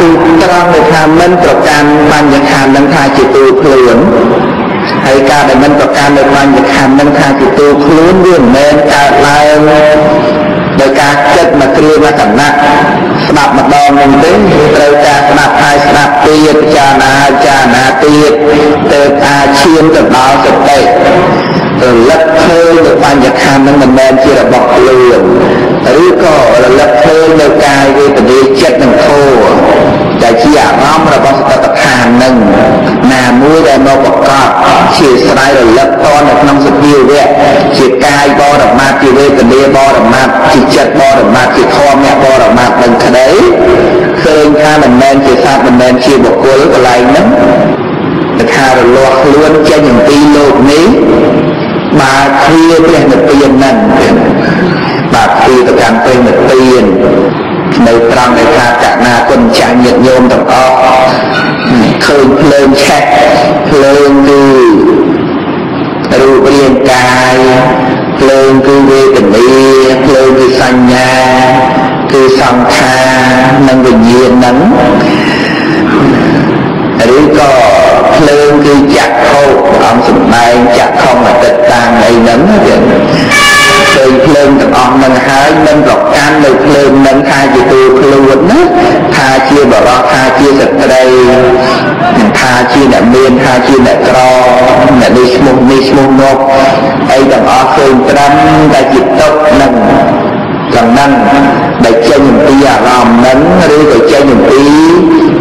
គឺត្រង់ដែលថាមិនប្រកាន់បញ្ញខណ្ឌនឹងថាជាទូខ្លួនហើយការដែលមិនប្រកាន់នៅបញ្ញខណ្ឌនឹងថាជាទូខ្លួនវាមិនមែនកើតឡើងដោយការគិតមកគ្រាមកកណៈស្ដាប់ម្ដងនឹងទេត្រូវការស្ដាប់ហើយស្ដាប់ទៀតពិចារណាចារណាទៀតទៅអាចឈានទៅដល់សតិរលឹកឃើញនៅបញ្ញខណ្ឌនឹងមិនមែនជារបស់ខ្លួន ឬក៏រលឹកឃើញនៅកាយវេទនាចិត្តនិងធម៌ដែលជាអារម្មណ៍របស់សតិប្បដ្ឋាននឹងណាមួយដែលមកប្រកបជាស្រ័យរលឹកតនៅក្នុងសភាវៈជាកាយបរមត្ថជាវេទនាបរមត្ថជាចិត្តបរមត្ថជាធម៌បរមត្ថនឹងក្តីឃើញថាមិនមែនជាសត្វមិនមែនជាបុគ្គលកន្លែងហ្នឹងតែថារលាស់ខ្លួនចេញអំពីលោកនេះបើគ្រាព្រះនិព្វានហ្នឹង បាទគ្រាទៅកាន់ព្រះនិព្វាននៅត្រង់ដែលថាកណាគុណចាស់ញាតិញោមទាំងអស់ឃើញភ្លើងឆេះភ្លើងគឺរូបរាងកាយភ្លើងគឺវេទនាភ្លើងគឺសញ្ញាគឺសង្ខារនិងវិញ្ញាណហ្នឹងឬក៏ភ្លើងគឺចក្ខុព្រះអង្គសម្ដែងចក្ខុអតិតតាំងអីហ្នឹងទៀត ឃើញភ្លើងទាំងអស់នឹងហើយមិនប្រកាន់នៅភ្លើងនឹងថាជាទូខ្លួនណាថាជាបរិសថាជាស្ត្រីថាជាអ្នកមានថាជាអ្នកក្រអ្នកនេះឈ្មោះនេះឈ្មោះនោះអីទាំងអស់ឃើញត្រឹមតែជាទុកនឹងចំណងដែលចេញអំពីអារម្មណ៍នឹងឬក៏ចេញអំពី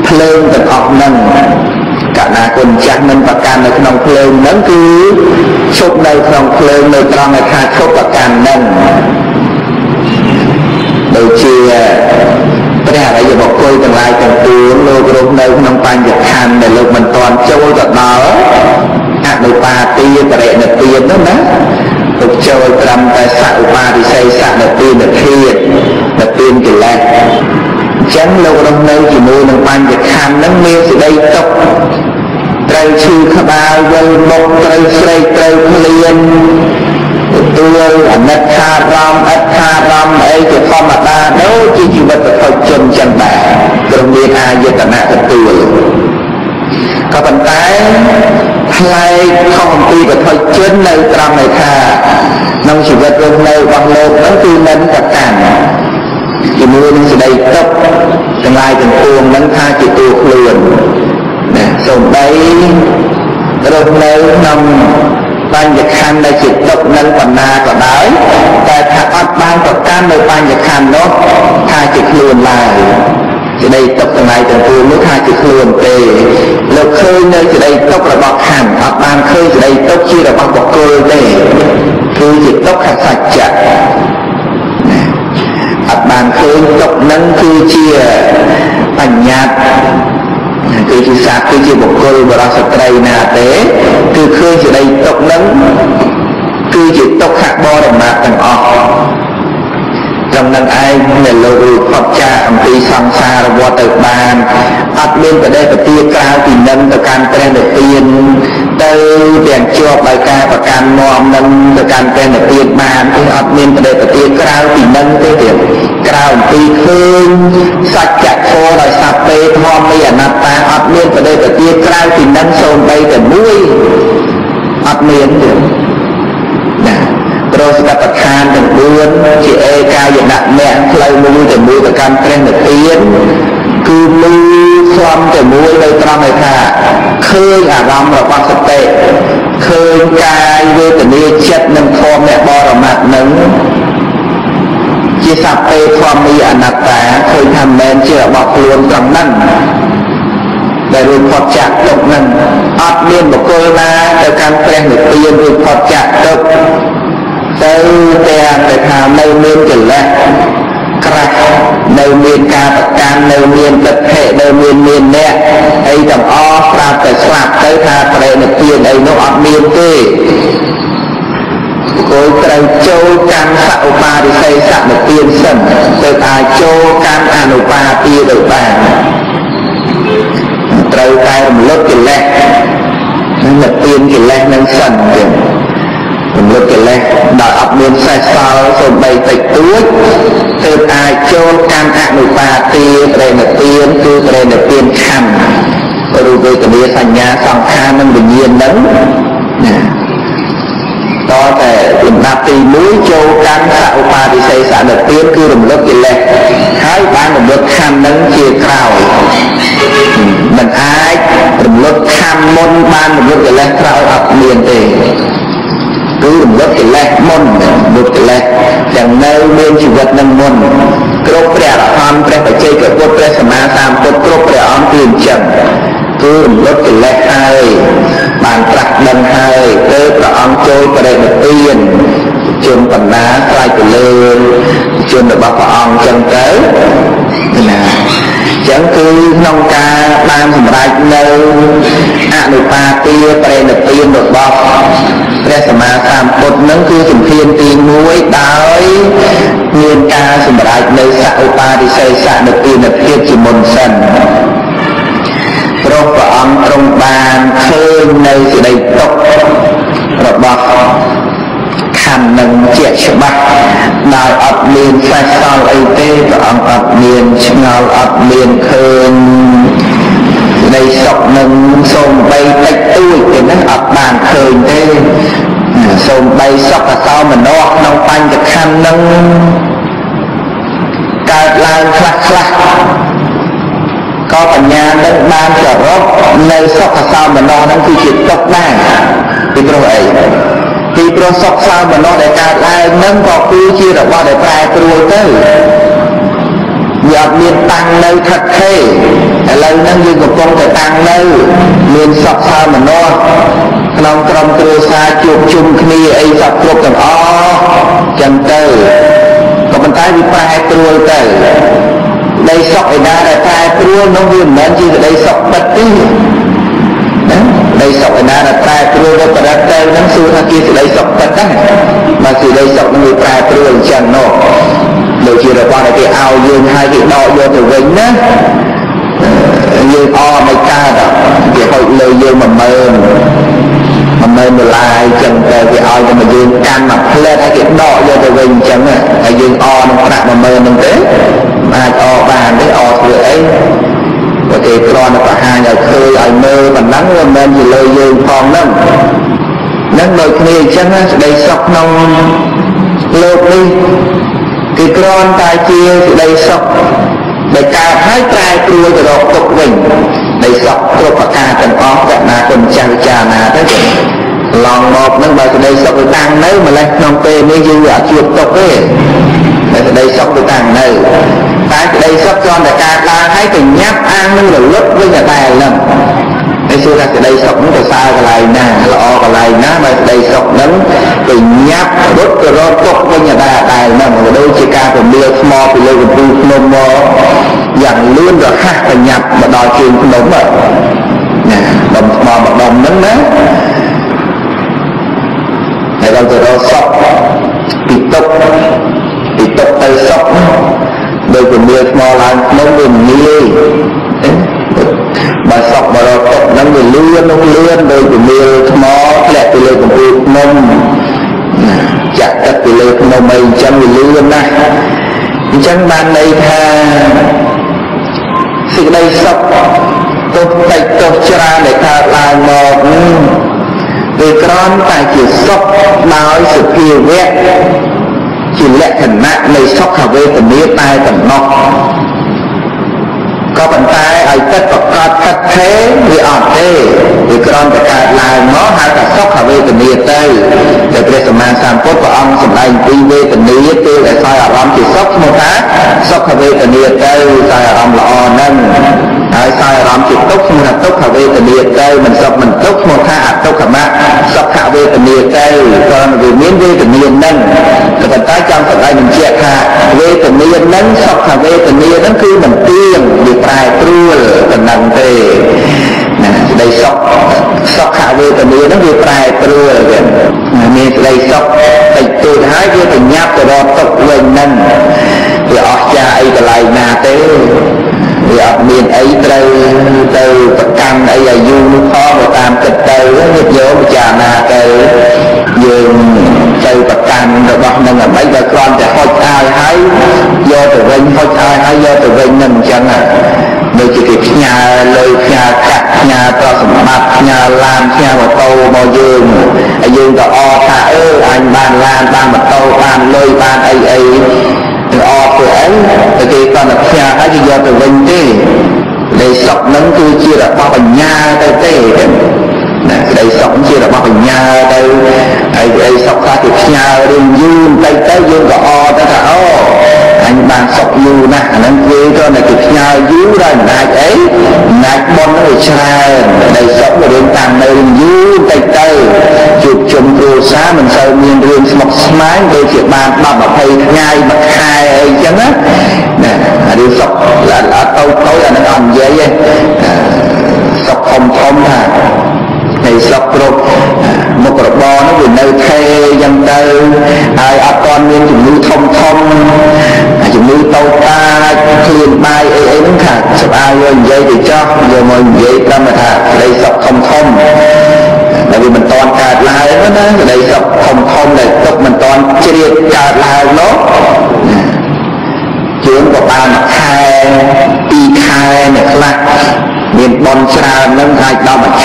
ភ្លើងទាំងអស់នឹង កណាគុណចាស់មិនប្រកាន់នៅក្នុងភ្លើងហ្នឹងគឺឈប់នៅក្នុងភ្លើងនៅត្រង់ឯថាឈប់ប្រកាន់ហ្នឹងដូចជាព្រះអរិយបុគ្គលទាំងឡាយទាំងពួងលោករស់នៅក្នុងបញ្ញខណ្ឌដែលលោកមិនទាន់ចូលទៅដល់អនុបាទិបរិណទាននោះណាលោកចូលត្រឹមតែសឧបារិស័យសនទានធាតនទានកិលេសអញ្ចឹងលោករស់នៅជាមួយនឹងបញ្ញខណ្ឌហ្នឹងមានសេចក្តីទុកត្រូវឈឺក្បាលវិលមុខត្រូវស្រែកត្រូវភ្លៀនទទួលអនិច្ចារម្មណ៍អត្ថារម្មណ៍អីជាធម្មតាដូចជាជីវិតប្រតិជនចឹងដែរព្រមមានអាយតនៈទទួលក៏ប៉ុន្តែផ្លែកខុសអំពីប្រតិជននៅត្រង់ដែលថាក្នុងជីវិតរស់នៅរបស់លោកហ្នឹងគឺមិនប្រកាន់ ជាមួយនឹងសេចក្តីទុកទាំងឡាយទាំងពួងហ្នឹងថាជាតួខ្លួនណាសូម្បីរស់នៅក្នុងបញ្ញខណ្ឌដែលជាទុកនឹងបណ្ណាក៏ដោយតែថាអត់បានប្រកាន់នៅបញ្ញខណ្ឌនោះថាជាខ្លួនឡើយសេចក្តីទុកទាំងឡាយទាំងពួងនោះថាជាខ្លួនទេលោកឃើញនៅសេចក្តីទុករបស់ខណ្ឌអត់បានឃើញសេចក្តីទុកជារបស់បុគ្គលទេគឺជាទុក្ខសច្ចៈអត់បាន ឃើញទុកនឹងគឺជាបញ្ញត្តិគឺជាសត្វគឺជាបុគ្គលបរិសុទ្ធត្រីណាទេគឺឃើញសេចក្តីទុកនឹងគឺជាទុក្ខបរមត្តទាំងអស់ចំណឹងឯងដែលលោករួចផុតចាកអំពីសង្សារវដ្តទៅបានអត់មានបដិបទាក្រៅពីនឹងទៅកាន់ព្រះនិព្វាន ទៅទាំងជាប់ដោយការប្រកាន់នាំនឹងទៅកាន់ព្រះនិព្វានបានគឺអត់មានបដិបទាក្រៅពីនឹងទេទៀតក្រៅអំពីឃើញសច្ចធម៌ដោយសព្វេធម៌មានអនត្តាអត់មានបដិបទាក្រៅពីនឹងសូម្បីតែមួយអត់មានទេណាព្រោះសកតឋានទាំង4ជាឯកាយណៈមគ្គផ្លូវមួយទៅមួយទៅកាន់ព្រះនិព្វាន គឺលឺស្លំតែមួយនៅត្រង់ឯថាឃើញអារម្មណ៍របស់សតិឃើញកាយវេទនាចិត្តនិងធម៌អ្នកបរមត្តនឹងជាសព្វេធម្មីអនត្តាឃើញថាមិនមែនជារបស់ខ្លួនត្រង់ហ្នឹងដែលរួចផុតចាកទុកហ្នឹងអត់មានបុគ្គលណាទៅកាន់ព្រះនិព្វានរួចផុតចាកទុកទៅទាំងតែថានៅមានកិលេស ក្រាស់នៅមានការប្រកាន់នៅមានទិដ្ឋិនៅមានមានអ្នកអីទាំងអស់ប្រាប់តែស្លាប់ទៅថាប្រេនិព្វានអីនោះអត់មានទេគោលត្រូវចូលកាន់សឧបារិស័យសនិព្វានសិនទៅអាចចូលកាន់អនុបាទិទៅបានត្រូវតែរំលត់កិលេសនិងនិព្វានកិលេសនឹងសិន ត់មានសេះសល់សូម្បីតិចតួចទើបអាចចូលកម្មអនុបាទាប្រេណទានគឺប្រេណទានខណ្ឌរូបវេទនាសញ្ញាសង្ខារនិងវិញ្ញាណនឹងណាតតែលំដាប់ទី1ចូលកម្មសឧបាទិសេសនទានគឺរំលឹកកិលេសហើយបានរំលឹកខណ្ឌនឹងជាក្រោយមិនអាចរំលឹកខណ្ឌមុនបានរំលឹកកិលេសក្រោយអត់មានទេ គឺរំលត់កិលេសមុនរំលត់កិលេសទាំងនៅមានជីវិតនឹងមុនគ្រប់ព្រះអរហន្តព្រះបច្ចេកពុទ្ធព្រះសម្មាសម្ពុទ្ធគ្រប់ព្រះអង្គគឺអញ្ចឹងគឺរំលត់កិលេសហើយបានត្រាស់ដឹងហើយទៅព្រះអង្គចូលបរិនិព្វានជនបណ្ណាស្រ័យទៅលើជនរបស់ព្រះអង្គចឹងទៅណា ចឹងគឺក្នុងការបានសម្រេចនៅអនុបាទាប្រេណទានរបស់ព្រះសម្មាសម្ពុទ្ធនឹងគឺជំហានទី1ដោយមានការសម្រេចនៅសឧបាតិសេសនិព្វានភាពជាមុនសិនព្រោះព្រះអង្គទ្រង់បានឃើញនៅសេចក្តីទុក្ខរបស់ ខណ្ឌនឹងជាច្បាស់ដោយអត់មានសេះសល់អីទេព្រះអង្គអត់មានឆ្ងល់អត់មានឃើញនៃសុខនឹងសូមបីតិចតួចទេណាអត់បានឃើញទេសូមបីសុខអសោមនោក្នុងបញ្ចខណ្ឌនឹងកើតឡើងខ្លះខ្លះក៏បញ្ញានឹងបានសរុបនៅសុខសោមនោនឹងគឺជាទុកដែរពីព្រោះអីពីព្រោះ សុខសោមនោដែលកើតឡើងនឹងក៏គឺជារបស់ដែលប្រែប្រួលទៅវាអត់មានតាំងនៅខិតខេឥឡូវហ្នឹងយើងកំពុងតែតាំងនៅមានសុខសោមនោក្នុងក្រុមគ្រួសារជួបជុំគ្នាអីសពគ្រប់ទាំងអស់ចឹងទៅក៏ប៉ុន្តែវាប្រែប្រួលទៅដីសុខឯណាដែលប្រែប្រួលនោះវាមិនមែនជាក្តីសុខពិតទេ ណាដីសុខឯណាដែលប្រែប្រួលទៅប្រដិតទៅនឹងសួរថាជាក្តីសុខពិតដែរបើសេចក្តីសុខនឹងវាប្រែប្រួលអញ្ចឹងនោះដូចជារបស់ដែលគេឲ្យយើងហើយគេដកយកទៅវិញណាយើងអមិនកើតគេហុចលើយើង10000 10000ដុល្លារអញ្ចឹងតែគេឲ្យតែមកយើងកាន់មកផ្លែតហើយគេដកយកទៅវិញអញ្ចឹងហើយយើងអនឹងប្រាក់10000ហ្នឹងទេអាចអបានទេអធ្វើអី បើគេគ្រាន់តែបង្ហាញឲ្យឃើញឲ្យមើលប៉ុណ្ណឹងវាមិនមែនជាលើយើងផងហ្នឹងនឹងដូចគ្នាអញ្ចឹងសេចក្តីសុខក្នុងលោកនេះគឺគ្រាន់តែជាសេចក្តីសុខដែលកើតហើយប្រែប្រួលទៅរកទុកវិញនៃសុខគ្រប់ប្រការទាំងអស់កណាគុណចាស់វិចារណាទៅឡង មកនឹងបើក្តីសុខទៅតាំងនៅម្លេះក្នុងពេលនេះយើងវាអត់ជួបទុកទេតែក្តីសុខទៅតាំងនៅតែក្តីសុខគ្រាន់តែកើតឡើងហើយទៅញាប់អាងនឹងរលត់វិញតែដែរហ្នឹងតែសួរថាក្តីសុខនោះទៅសើកន្លែងណាល្អកន្លែងណាបើក្តីសុខហ្នឹងទៅញាប់រត់ទៅរកទុកវិញតែដែរហ្នឹងដូចជាការពមៀលថ្មពីលើកំពូលភ្នំមកយ៉ាងលឿនរហ័សទៅញាប់មកដល់ជើងភ្នំណាដុំថ្មមួយដុំហ្នឹងណា ហើយដល់ទៅរកសុខពីទុកពីទុកទៅសុខដោយពមៀលថ្មឡើងភ្នំវាងាយបើសក់បរកទុកហ្នឹងវាលឿននោះលឿនដោយពមៀលថ្មធ្លាក់ទៅលើកំពូលភ្នំចាក់ទឹកទៅលើភ្នំអីអញ្ចឹងវាលឿនណាស់អញ្ចឹងបានន័យថាសេចក្តីសុខទុកតិចទុកច្រើនដែលកើតឡើងមក វាក្រំតែជាសុខដោយសភាវៈជាលក្ខណៈនៃសុខវេទនាតែតំណោះ ក៏ប៉ុន្តែឲ្យទឹកប្រកបទឹកថេវាអត់ទេវាគ្រាន់តែកើតឡើងមកហៅថាសុខវេទនាទៅតែព្រះសម្មាសម្ពុទ្ធព្រះអង្គសម្ដែងពីវេទនាគឺដែលសោយអារម្មណ៍ជាសុខឈ្មោះថាសុខវេទនាទៅសោយអារម្មណ៍ល្អហ្នឹងហើយសោយអារម្មណ៍ជាទុក្ខឈ្មោះថាទុក្ខវេទនាទៅមិនសុខមិនទុក្ខឈ្មោះថាអទុក្ខមៈសុខវេទនាទៅគ្រាន់តែវាមានវេទនាហ្នឹងក៏ប៉ុន្តែចង់សម្ដែងបញ្ជាក់ថាវេទនាហ្នឹងសុខវេទនាហ្នឹងគឺមិនទៀង ទនាហ្នឹងវាប្រែប្រួលវិញមានស្ដីសុខតិចតួចហើយវាបញ្ញាប់ទៅរកទុកវិញហ្នឹងវាអស់ចាអីកន្លែងណាទេវាអត់មានអីត្រូវទៅប្រកាន់អីឲ្យយូរនោះផងទៅតាមគិតទៅញាតិយោមពិចារណាទៅយើងទៅប្រកាន់របស់នឹងអ្វីបើគ្រាន់តែហុចឲ្យហើយយកទៅវិញហុចឲ្យហើយយកទៅវិញនឹងអញ្ចឹង ដូចជាគេផ្ញើលុយផ្ញើកាក់ផ្ញើប្រសម្បត្តិផ្ញើឡានផ្ញើម៉ូតូមកយើងហើយយើងក៏អថាអឺអញបានឡានបានម៉ូតូបានលុយបានអីអីយើងអត់ធ្វើអីតែគេគាត់តែផ្ញើឲ្យគេយកទៅវិញទេដែលសុខនឹងគឺជារបស់បញ្ញាទៅទេណាក្តីសុខជារបស់បញ្ញាទៅហើយក្តីសុខខ្លះគេផ្ញើរឿងយូរបន្តិចទៅយើងក៏អទៅថាអូអ ញបានសុខយូរណាស់អាហ្នឹងគេក៏តែគេផ្ញើយូរដល់អំណាចអីអំណាចបុណ្យវាច្រើនក្តីសុខរឿងតាមនៅរឿងយូរបន្តិចទៅជួបជុំគ្រួសារមិនសូវមានរឿងស្មុគស្មាញដូចជាបាន10 20ថ្ងៃមួយខែអីចឹងណាណារឿងសុខឡើងអត់ទៅទៅអាហ្នឹងអត់និយាយទេសុខធំធំថា នៃស្រុកគ្រប់មុខរបរនោះវានៅថេយ៉ាងទៅហើយអត់ទាន់មានជំងឺធំធំ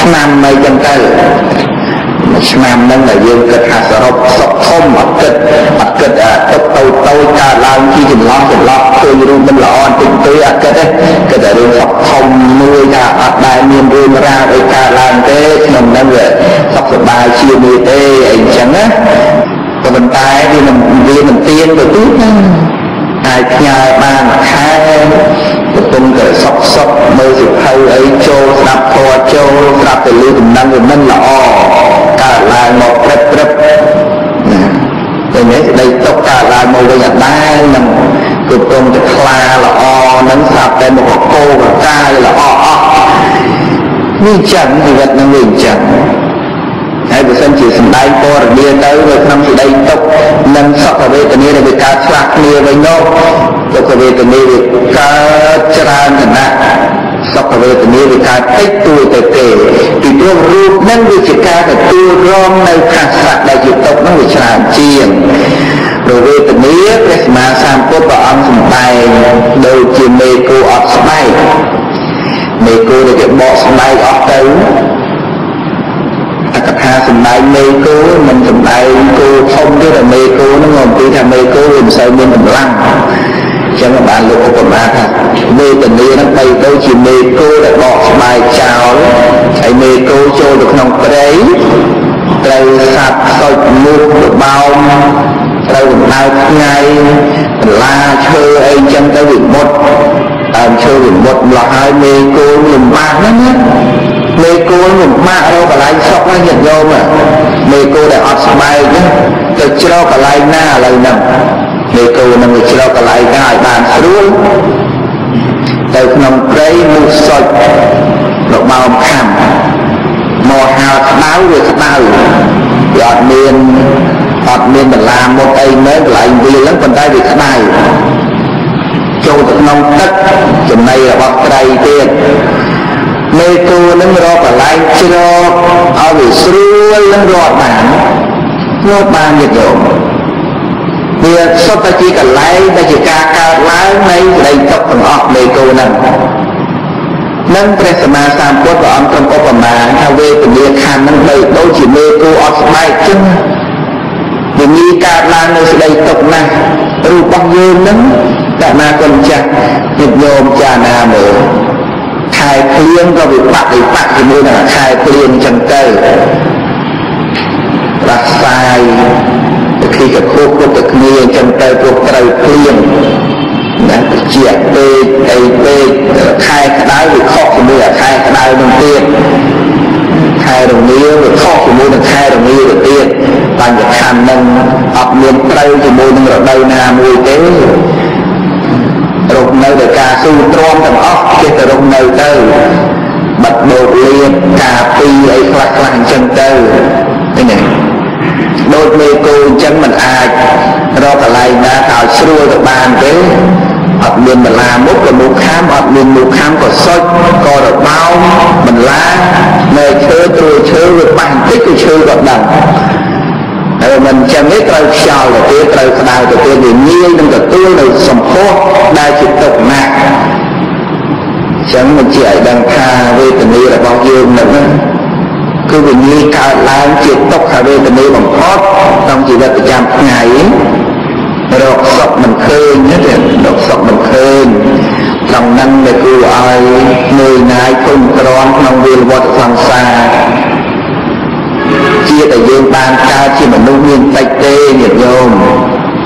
ឆ្នាំអីចឹងទៅមួយឆ្នាំហ្នឹងដែលយើងគិតថាសរុបសុខធំអត់គិតអត់គិតទុកតូចតូចកើតឡើងជាចន្លោះចន្លោះឃើញរឿងមិនល្អបន្តិចទៅអត់គិតទេគិតតែរឿងសុខធំមួយថាអត់ដែលមានរឿងរ៉ាវអីកើតឡើងទេក្នុងហ្នឹងវាសុខសប្បាយជានេះទេអីចឹងណាក៏ប៉ុន្តែវាមិនវាមិនទៀងទៅទៀតណាអាចផ្ញើបានខែ កំពុងតែសុកសុកមើលសិភៅអីចូលស្ដាប់ធម៌ចូលស្ដាប់ទៅលើដំណឹងវាមិនល្អកើតឡើងមកព្រឹបព្រឹបណាតែនេះស្ដីទុកកើតឡើងមកវិញអត់ដែរនឹងកំពុងតែខ្លាល្អនឹងស្រាប់តែមកកោកកាយល្អអស់នេះចឹងជីវិតនឹងវាអញ្ចឹងហើយបើសិនជាសំដែងពរនាទៅនៅក្នុងសេចក្តីទុកនិងសុខវេទនាដែលវាកើតឆ្លាស់គ្នាវិញនោះ ទុក្ខវេទនាវាកើតច្រើនគណៈសុខវេទនាវាកើតតិចតួចទៅទេពីព្រោះរូបនឹងវាជាការទទួលរងនៅខាងស្រាក់ដែលជាទុកនោះវាច្រើនជាងព្រោះវេទនាព្រះសម្មាសម្ពុទ្ធព្រះអង្គសម្ដែងដូចជាមេគោអត់ស្បែកមេគោដែលគេបកស្បែកអស់ទៅកថាសំដែងមេគោមិនសំដែងគោធំទេតែមេគោហ្នឹងអំពីថាមេគោវាមិនសូវមានកម្លាំង ចឹងបានលោកឧបមាថាវេទនាហ្នឹងបីដូចជាមេគោដែលបកស្បែកចោលហើយមេគោចូលទៅក្នុងព្រៃត្រូវសត្វសុចមុខរបោមត្រូវដំណើរថ្ងៃបន្លាឈើអីចឹងទៅវាមុតដើមឈើវាមុតម្លោះហើយមេគោលំបាកណាស់ណាមេគោលំបាករកកន្លែងសុកណាញាតិញោមមេគោដែលអត់ស្បែកណាទៅជ្រកកន្លែងណាឥឡូវហ្នឹង មេគោនឹងទៅជ្រកកន្លែងណាឲ្យបានស្រួលទៅក្នុងព្រៃមូសសុចរបោមខំមកហៅក្តៅវាក្តៅវាអត់មានអត់មានបន្លាមុតអីមែនកន្លែងវាហ្នឹងប៉ុន្តែវាក្តៅចូលទៅក្នុងទឹកចំណីរបស់ត្រីទៀតមេគូនឹងរកកន្លែងជ្រកឲ្យវាស្រួលនឹងរកបានរកបានទៀតយោ វាសុទ្ធតែជាកន្លែងដែលជាការកើតឡើងនៃក្តីទុកទាំងអស់មេគូនឹងនឹងព្រះសម្មាសម្ពុទ្ធព្រះអង្គទ្រង់ឧបមាថាវេទនាខណ្ឌនឹងបីដូចជាមេគូអត់ស្បែកចឹងវាមានកើតឡើងនៅស្ដីទុកណាស់រូបរបស់យើងនឹងកណាគុណចាស់ញាតិញោមចាណាមើលខែភ្លៀងក៏វិបត្តិវិបត្តិជាមួយនឹងខែភ្លៀងចឹងទៅ ទ្រាំទាំងអស់ចេះតែរកនៅទៅបាត់ដោកលៀបការពីអីខ្លះខ្លះអញ្ចឹងទៅឃើញទេដូចមេគោអញ្ចឹងมันអាចរកកន្លែងណាទៅឲ្យស្រួលទៅបានទេអត់មានបន្លាមុខក៏មុខខាំអត់មានមុខខាំក៏សុចក៏របោមបន្លានៅឈើត្រួយឈើវាបាញ់តិចក៏ឈើក៏ដឹងហើយមិនចឹងទេត្រូវខ្យល់ទៅទៀតត្រូវក្តៅទៅទៀតវាងាយនឹងទទួលនៅសម្ពោធដែលជាទុកណាស់ ចឹងមិនជាឲ្យដឹងថាវេទនារបស់យើងនឹងគឺវិញ្ញាណកើតឡើងជាទុក្ខវេទនាបំផុតក្នុងជីវិតប្រចាំថ្ងៃរកសុខមិនឃើញទេរកសុខមិនឃើញក្នុងនឹងដែលគួរឲ្យមើលងាយធំទ្រាំក្នុងវាលវត្តសង្សារជាតែយើងបានកើតជាមនុស្សមានតិចទេញាតិញោម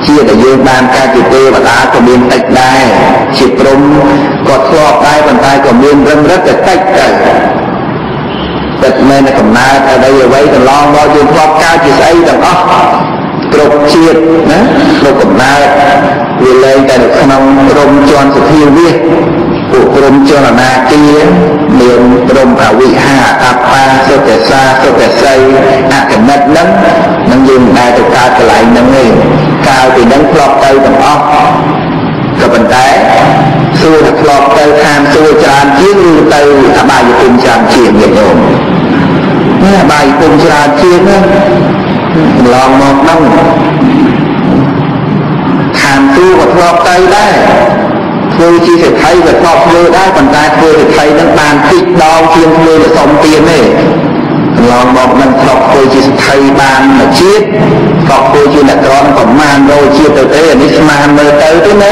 ជាតែយើងបានកើតជាទេវតាក៏មានតិចដែរជាព្រំក៏ធ្លាប់ដែរប៉ុន្តែក៏មានរឹងរឹកតែតិចទៅពិតមែនតែកំណើតអ្វីអ្វីកន្លងមកយើងធ្លាប់កើតជាស្អីទាំងអស់គ្រប់ជាតិណាគ្រប់កំណើតវាលែងតែនៅក្នុងព្រំជន់សភាវា ពួកព្រំជន់អនាគាមានព្រំអវិហាអបបាសុទ្ធសាសុទ្ធស័យអកណិតនឹងនឹងយើងមិនដែលទៅកើតកន្លែងហ្នឹងទេកាលពីហ្នឹងធ្លាប់ទៅទាំងអស់ក៏ប៉ុន្តែសួរថាធ្លាប់ទៅខាងសួរច្រើនជាងឬទៅអបាយភូមិច្រើនជាងញាតិញោមនេះអបាយភូមិច្រើនជាងណាកន្លងមកហ្នឹងខាងទូក៏ធ្លាប់ទៅដែរ ធ្វើជាសេដ្ឋីក៏ធ្លាប់ធ្វើដែរប៉ុន្តែធ្វើសេដ្ឋីហ្នឹងបានតិចដងជាងធ្វើលសំទៀនទេកន្លងមកនឹងធ្លាប់ធ្វើជាសេដ្ឋីបានមួយជាតិធ្លាប់ធ្វើជាអ្នកក្រនប្រមាណរយជាតិទៅទេអានេះស្មានមើលទៅទេណា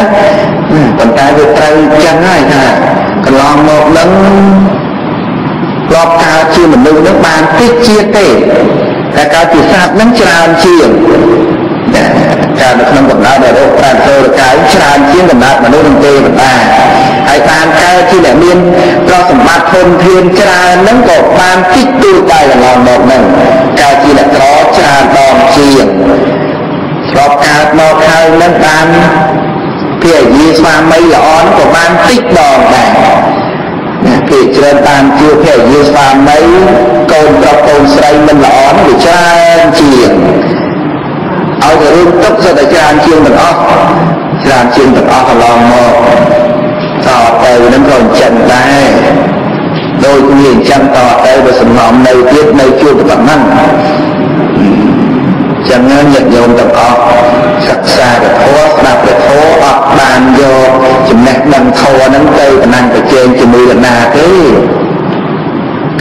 ប៉ុន្តែវាត្រូវចឹងហើយថាកន្លងមកនឹងធ្លាប់កើតជាមនុស្សនឹងបានតិចជាតិទេតែកើតជាសត្វនឹងច្រើនជាង កើតនៅក្នុងកំណើតរោគប្រាណសូរកាយច្រើនជាងកំណើតមនុស្សនិងទេវតាហើយបានកើតជាអ្នកមានទ្រព្យសម្បត្តិធនធានច្រើននឹងក៏បានតិចតួចដែរកន្លងមកនឹងកើតជាអ្នកក្រច្រើនដងជាងធ្លាប់កើតមកហើយនឹងបានភារយាស្វាមីល្អក៏បានតិចដងដែរគេច្រើនបានជួភរិយាស្វាមីកូនប្រុសកូនស្រីមិនល្អនោះវាច្រើនជាង ឲ្យតែរឿងទុកសិតតែច្រើនជាងទាំងអស់ច្រើនជាងទាំងអស់កន្លងមកតទៅនឹងក៏អញ្ចឹងដែរដូចគ្នាអញ្ចឹងតទៅបើសំណំនៅទៀតនៅជួបប៉ុណ្ណឹងចឹងញាតិញោមទាំងអស់សិក្សាពធស្ដាប់ពធអត់បានយកចំណេះដឹងធម៌ហ្នឹងទៅតំណាំងប្រជែងជាមួយកណាទេ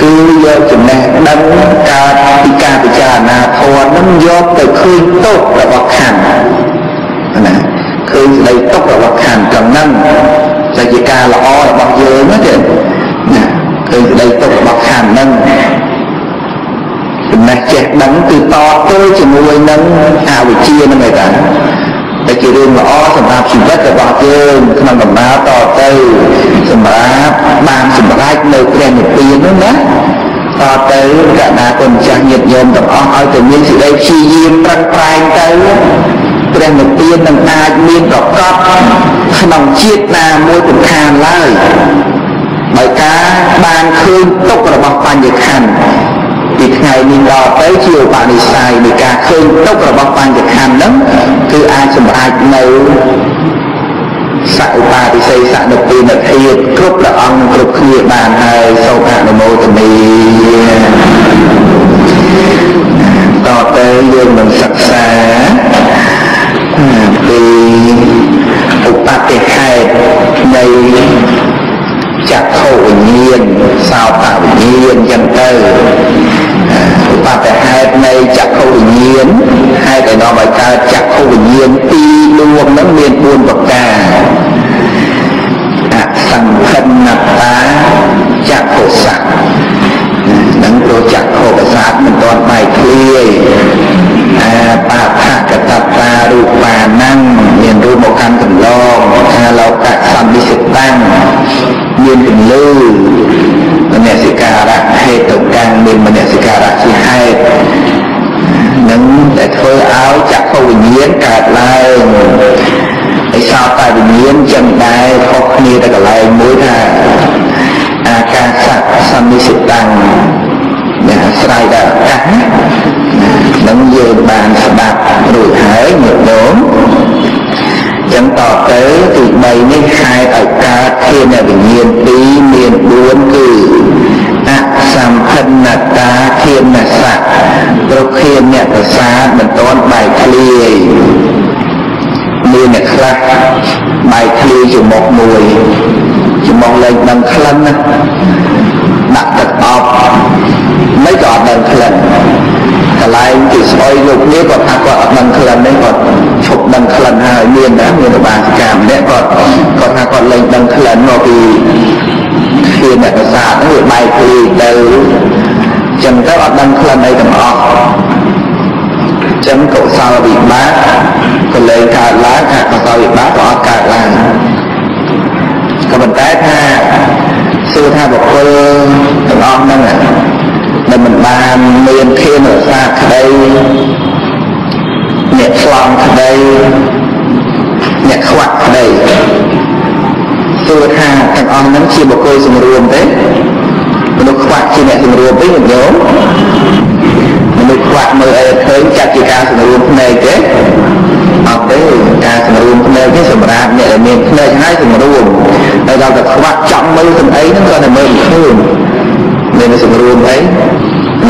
គឺយកចំណេះដឹងកើតពីការពិចារណាធម៌ហ្នឹងយកទៅឃើញទុករបស់ខណ្ឌណាឃើញស្ដីទុករបស់ខណ្ឌទាំងហ្នឹងតែជាការល្អរបស់យើងណាទេណាឃើញស្ដីទុករបស់ខណ្ឌហ្នឹងចំណេះចេះដឹងគឺតទៅជាមួយនឹងអវិជ្ជានឹងឯតា តែជារឿងល្អសម្រាប់ជីវិតរបស់យើងក្នុងដំណើរតទៅសម្រាប់បានសម្រេចនៅព្រះនិព្វាននោះណាតទៅកណាគុណចាស់ញាតិញោមទាំងអស់ឲ្យតែមានសេចក្តីព្យាយាមប្រឹងប្រែងទៅព្រះនិព្វាននឹងអាចមានប្រកបក្នុងជាតិណាមួយពំខានឡើយដោយការបានឃើញទុករបស់បញ្ញខណ្ឌ ពីថ្ងៃនេះដល់ទៅជាឧបនិស្ស័យនៃការឃើញទុករបស់បញ្ញខណ្ឌហ្នឹងគឺអាចសម្រេចនៅសឧបាតិសេសនុពីនធាតគ្រប់ព្រះអង្គគ្រប់គ្នាបានហើយសូមអនុមោទនីតទៅយើងនឹងសិក្សាពីឧបតិហេតុនៃចក្ខុវិញ្ញាណសោតវិញ្ញាណចឹងទៅឧបតិហេតុ នៃចក្ខុវិញ្ញាណហេតុដែលនាំឲ្យកើតចក្ខុវិញ្ញាណពីរដួងហ្នឹងមាន4ប្រការអសង្ខិនតាចក្ខុសៈនឹងព្រោះចក្ខុប្រសាទមិនទាន់បែកធ្លាយអាបាថកតតារូបា năng មានរូបមកកាន់កន្លងថាលោកៈសន្និសិតាំងមានពន្លឺមនសិការៈ ហេតុកាំងមានមនសិការៈជាហេតុនឹងដែលធ្វើឲ្យចក្ខុវិញ្ញាណកើតឡើងឯសោតវិញ្ញាណចឹងដែរខុសគ្នាតែកន្លែងមួយថាអាកាសៈសន្និសិតាំងអ្នកអាស្រ័យដល់អាកាសនឹងយើងបានស្ដាប់រួចហើយញាតិញោម ចឹងតទៅទី3នេះហេតុឲ្យកើតធានវិញ្ញាណ2មាន4គឺអសម្ភិនតាធានស័កព្រោះធានអ្នកប្រសាទមិនទាន់បែកធ្លាយមានអ្នកខ្លះបែកធ្លាយជាមុខមួយជាមុខលែងដឹងក្លិនណា ដាក់ទឹកអប់មិនក៏អត់ដឹងក្លិនកន្លែងគេស្អុយលោកនេះគាត់ថាគាត់អត់ដឹងក្លិនទេគាត់ឈប់ដឹងក្លិនហើយមានណាមានរបាសិកាម្នាក់គាត់គាត់ថាគាត់លែងដឹងក្លិនមកពីជាអ្នកកសាហ្នឹងវាបែកពីទៅចឹងទៅអត់ដឹងក្លិនអីទាំងអស់ចឹងកុសលវិបាកក៏លែងកើតឡើងអកុសលវិបាកក៏អត់កើតឡើងក៏ប៉ុន្តែថា សួរថាបុគ្គលទាំងអស់ហ្នឹងដែលមិនបានមានធានរសាក្តីអ្នកឆ្លងក្តីអ្នកខ្វាក់ក្តីសួរថាទាំងអស់ហ្នឹងជាបុគ្គលសម្រួមទេមនុស្សខ្វាក់ជាអ្នកសម្រួមទេញោមមនុស្សខ្វាក់មើលអីឃើញចាត់ជាការសម្រួមភ្នែកទេអត់ទេការសម្រួមភ្នែកនេះសម្រាប់អ្នកដែលមានភ្នែកហើយសម្រួម ហើយដល់តែខ្វាក់ចង់មើលសំអីហ្នឹងក៏តែមើលមិនឃើញមានសម្រួមអី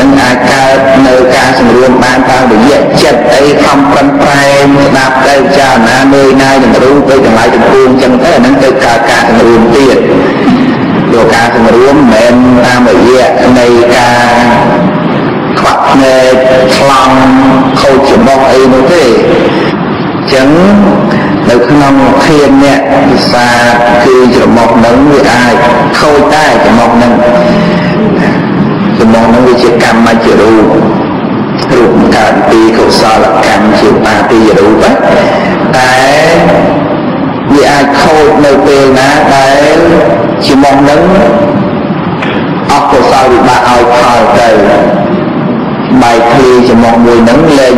នឹងអាចកើតនៅការសម្រួមបានតាមរយៈចិត្តអីខំប្រឹងប្រែងស្ដាប់ទៅចារណានឿយណាយនឹងរូបទៅទាំងឡាយទាំងពួងចឹងទៅអានឹងទៅកើតការសម្រួមទៀតយកការសម្រួមមិនមែនតាមរយៈនៃការខ្វាក់ភ្នែកខ្លងខូចច្រមុះអីនោះទេចឹង នៅក្នុងធានអ្នកវិសាគឺច្រមុះនឹងវាអាចខូចដែរច្រមុះនឹងចំណងនោះវាជាកម្មជារូបរូបកើតពីកុសលកម្មជាបាទីរូបតែវាអាចខូចនៅពេលណាដែលជាមកនឹងអកុសលវិបាកឲ្យផលទៅបែកឃ្លីចំមកមួយនឹងលែង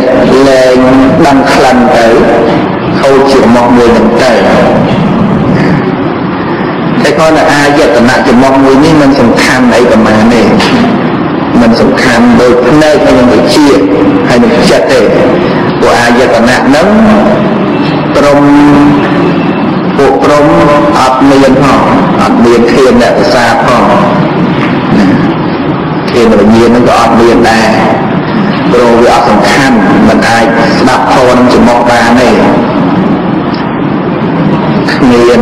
លែងដឹងក្លិនទៅ ខូចជាមកមួយនឹងទៅតែគាត់នៅអាយតនៈចំមកមួយនេះมันសំខាន់អីប្រមាណទេមិនសំខាន់ដោយភ្នែកហើយនឹងវិជាហើយនឹងចិត្តទេព្រោះអាយតនៈនឹងក្រុមពួកក្រុមអត់មានផងអត់មានធានអ្នកភាសាផងធានវិញ្ញាណនឹងក៏អត់មានដែរព្រោះវាអត់សំខាន់មិនអាចស្ដាប់ធម៌នឹងចំមុខបានទេ គ្មាន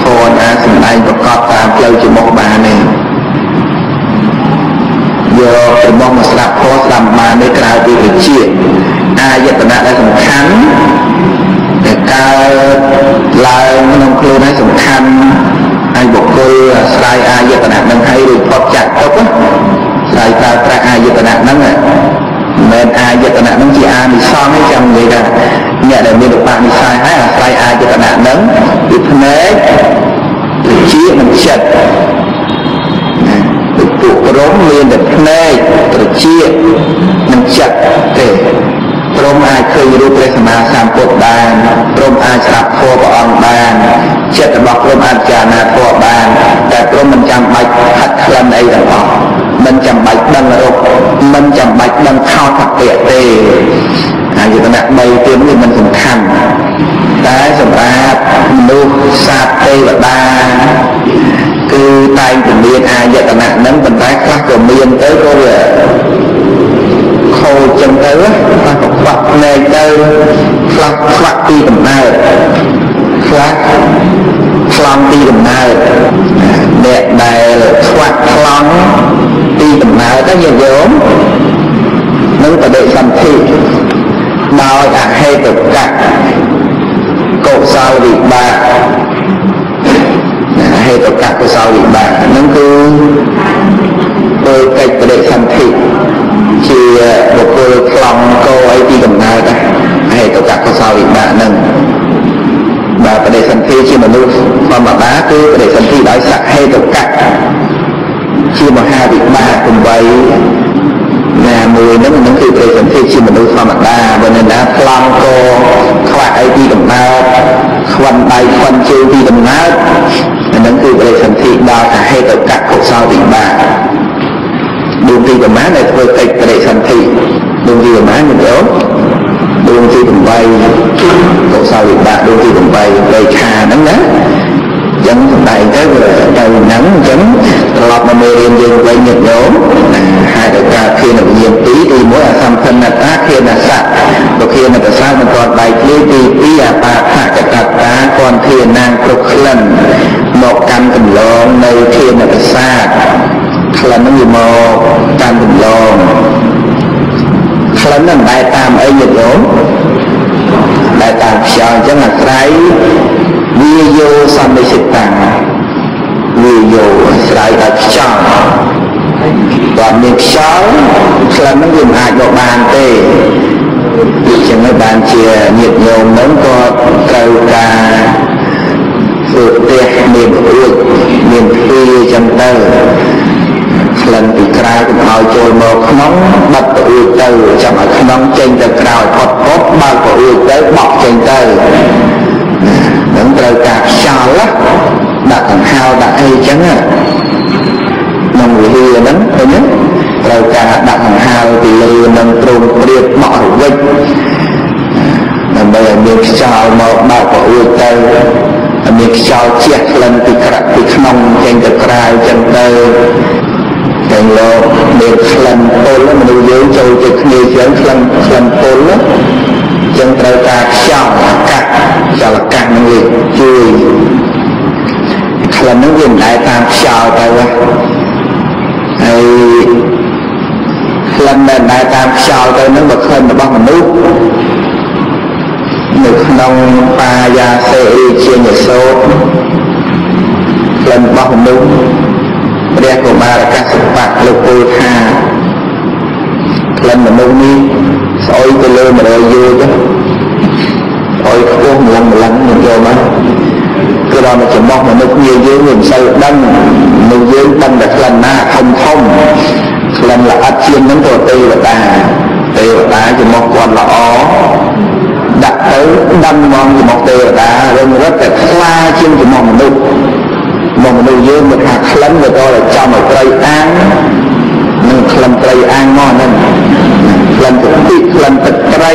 ធម៌អាចសម្ដែងប្រកបតាមផ្លូវចំមុខបានទេយករបស់មកស្ដាប់ធម៌ស្ដាប់បាននេះក្រៅពីវិជាអាយតនៈដែលសំខាន់ដែលកើតឡើងក្នុងខ្លួនហើយសំខាន់ហើយបុគ្គលអាស្រ័យអាយតនៈនឹងហើយរួចផុតចាក់ទុកស្រ័យប្រើប្រាស់អាយតនៈនឹងមិនមែនអាយតនៈនឹងជាអានិសង្សទេចាំនិយាយថា អ្នកដែលមានឧបនិស្ស័យហើយអាស្រ័យអាយតនៈនឹងពីភ្នែកវិជានិងចិត្តពួកព្រមមានតែភ្នែកត្រចៀកនិងចិត្តទេព្រមអាចឃើញរូបព្រះសម្មាសម្ពុទ្ធបានព្រមអាចស្ដាប់ធម៌ព្រះអង្គបានចិត្តរបស់ព្រមអាចចារណាធម៌បានតែព្រមមិនចាំបាច់ហាត់ក្លិនអីទាំងអស់ មិនចាំបាច់ដឹងរូបមិនចាំបាច់ដឹងខោថពៈទេអាយុគណៈ3ទៀតនេះមិនសំខាន់តែសម្រាប់មនុស្សសត្វទេវតាគឺតែងតែមានអាយតនៈហ្នឹងប៉ុន្តែខ្លះក៏មានទៅក៏វាខូចចឹងទៅខ្លះក៏ខ្វាក់ភ្នែកទៅខ្លះខ្វាក់ពីដំណើរខ្លះ ខ្លងពីដំណើរអ្នកដែលខ្វាក់ខ្លងពីដំណើរទៅញាតិញោមនឹងបដិសន្ធិដោយអហេតុកៈកុសលវិបាកហេតុកៈកុសលវិបាកហ្នឹងគឺដោយកិច្ចបដិសន្ធិជាបុគ្គលខ្លងកោអីពីកំណើតហេតុកៈកុសលវិបាកហ្នឹង បើបដិសន្ធិជាមនុស្សធម្មតាគឺបដិសន្ធិដោយសហេតុកៈជាមហាវិបាក8ណាមួយហ្នឹងហ្នឹងគឺប្រេសន្ធិជាមនុស្សធម្មតាបើនៅណាខ្លងកខ្វាក់អីពីកំណើតខ្វិនដៃខ្វិនជើងពីកំណើតអានឹងគឺប្រេសន្ធិដល់អហេតុកៈកុសលវិបាកដួងទីប្រមាណដែលធ្វើកិច្ចប្រេសន្ធិដួងទីប្រមាណមិនយោ ដួងទី8កុសលវិបាកដួងទី8លេខាហ្នឹងណាចឹងសម្ដែងទៅវាទៅហ្នឹងអញ្ចឹងត្រឡប់មកមេរៀនយើងវិញញាតិញោមហេតុការធានវិញ្ញាណទីទី1អសម្ផនតាធានស័កបុគ្គលនកសាមិនទាន់ដៃឃ្លីទី2អបាថកតតាគាត់ធានណាងគ្រប់ក្លិនមកកាន់កំឡងនៅធានកសាក្លិនហ្នឹងវាមកកាន់កំឡងខ ក្លិនមិនដែលតាមអីញាតិញោមដែលតាមខ្យល់អញ្ចឹងអាស្រ័យវាយោសន្និសិតាវាយោអាស្រ័យដល់ខ្យល់បើមានខ្យល់ក្លិនហ្នឹងវាមិនអាចមកបានទេចឹងហើយបានជាញាតិញោមហ្នឹងក៏ត្រូវការធ្វើផ្ទះមានអួចមានទ្វារចឹងទៅ ក្លិនពីក្រៅកុំឲ្យចូលមកក្នុងបិទប្រអួចទៅចាំឲ្យក្នុងចេញទៅក្រៅផុតផុតបើកប្រអួចទៅបក់ចេញទៅនឹងត្រូវការខ្យល់ដាក់កង្ហោដាក់អីចឹងក្នុងវិហារហ្នឹងឃើញទេត្រូវការដាក់កង្ហោពីលើនឹងទ្រង់ព្រៀបបក់រវិចដើម្បីឲ្យមានខ្យល់មកបើកប្រអួចទៅមានខ្យល់ជះក្លិនពីក្រៅពីក្នុងចេញទៅក្រៅចឹងទៅ ទាំងលោកមានក្លិនពុលមនុស្សយើងចូលទៅគ្នាជាងក្លិនក្លិនពុលចឹងត្រូវការខ្យល់អាកាសខ្យល់អាកាសនឹងវាជួយក្លិននឹងវាមិនដែលតាមខ្យល់ទៅហើយក្លិនដែលដែលតាមខ្យល់ទៅនឹងបើក្លិនរបស់មនុស្សនៅក្នុងបាយាសេរីជាញសោតក្លិនរបស់មនុស្ស ព្រះកុមារកសបៈលោកពោលថាក្លិនមនុស្សនេះស្អុយទៅលើ100យោជស្អុយខ្ពស់ម្លឹងម្លឹងមិនយកមកគឺដល់មកចំបោះមនុស្សគ្នាយើងមិនសូវដឹងមនុស្សយើងដឹងតែក្លិនណាធំធំក្លិនល្អិតជាងនឹងទៅទេវតាទេវតាចំបោះគាត់ល្អដាក់ទៅដឹងមកចំបោះទេវតារឹងរឹតតែខ្លាជាងចំបោះមនុស្ស មកមនុស្សយើងមកថាក្លិនវាដល់តែចំឲ្យត្រីអាំងនឹងក្លិនត្រីអាំងមកហ្នឹងក្លិនទឹកទីក្លិនទឹកត្រី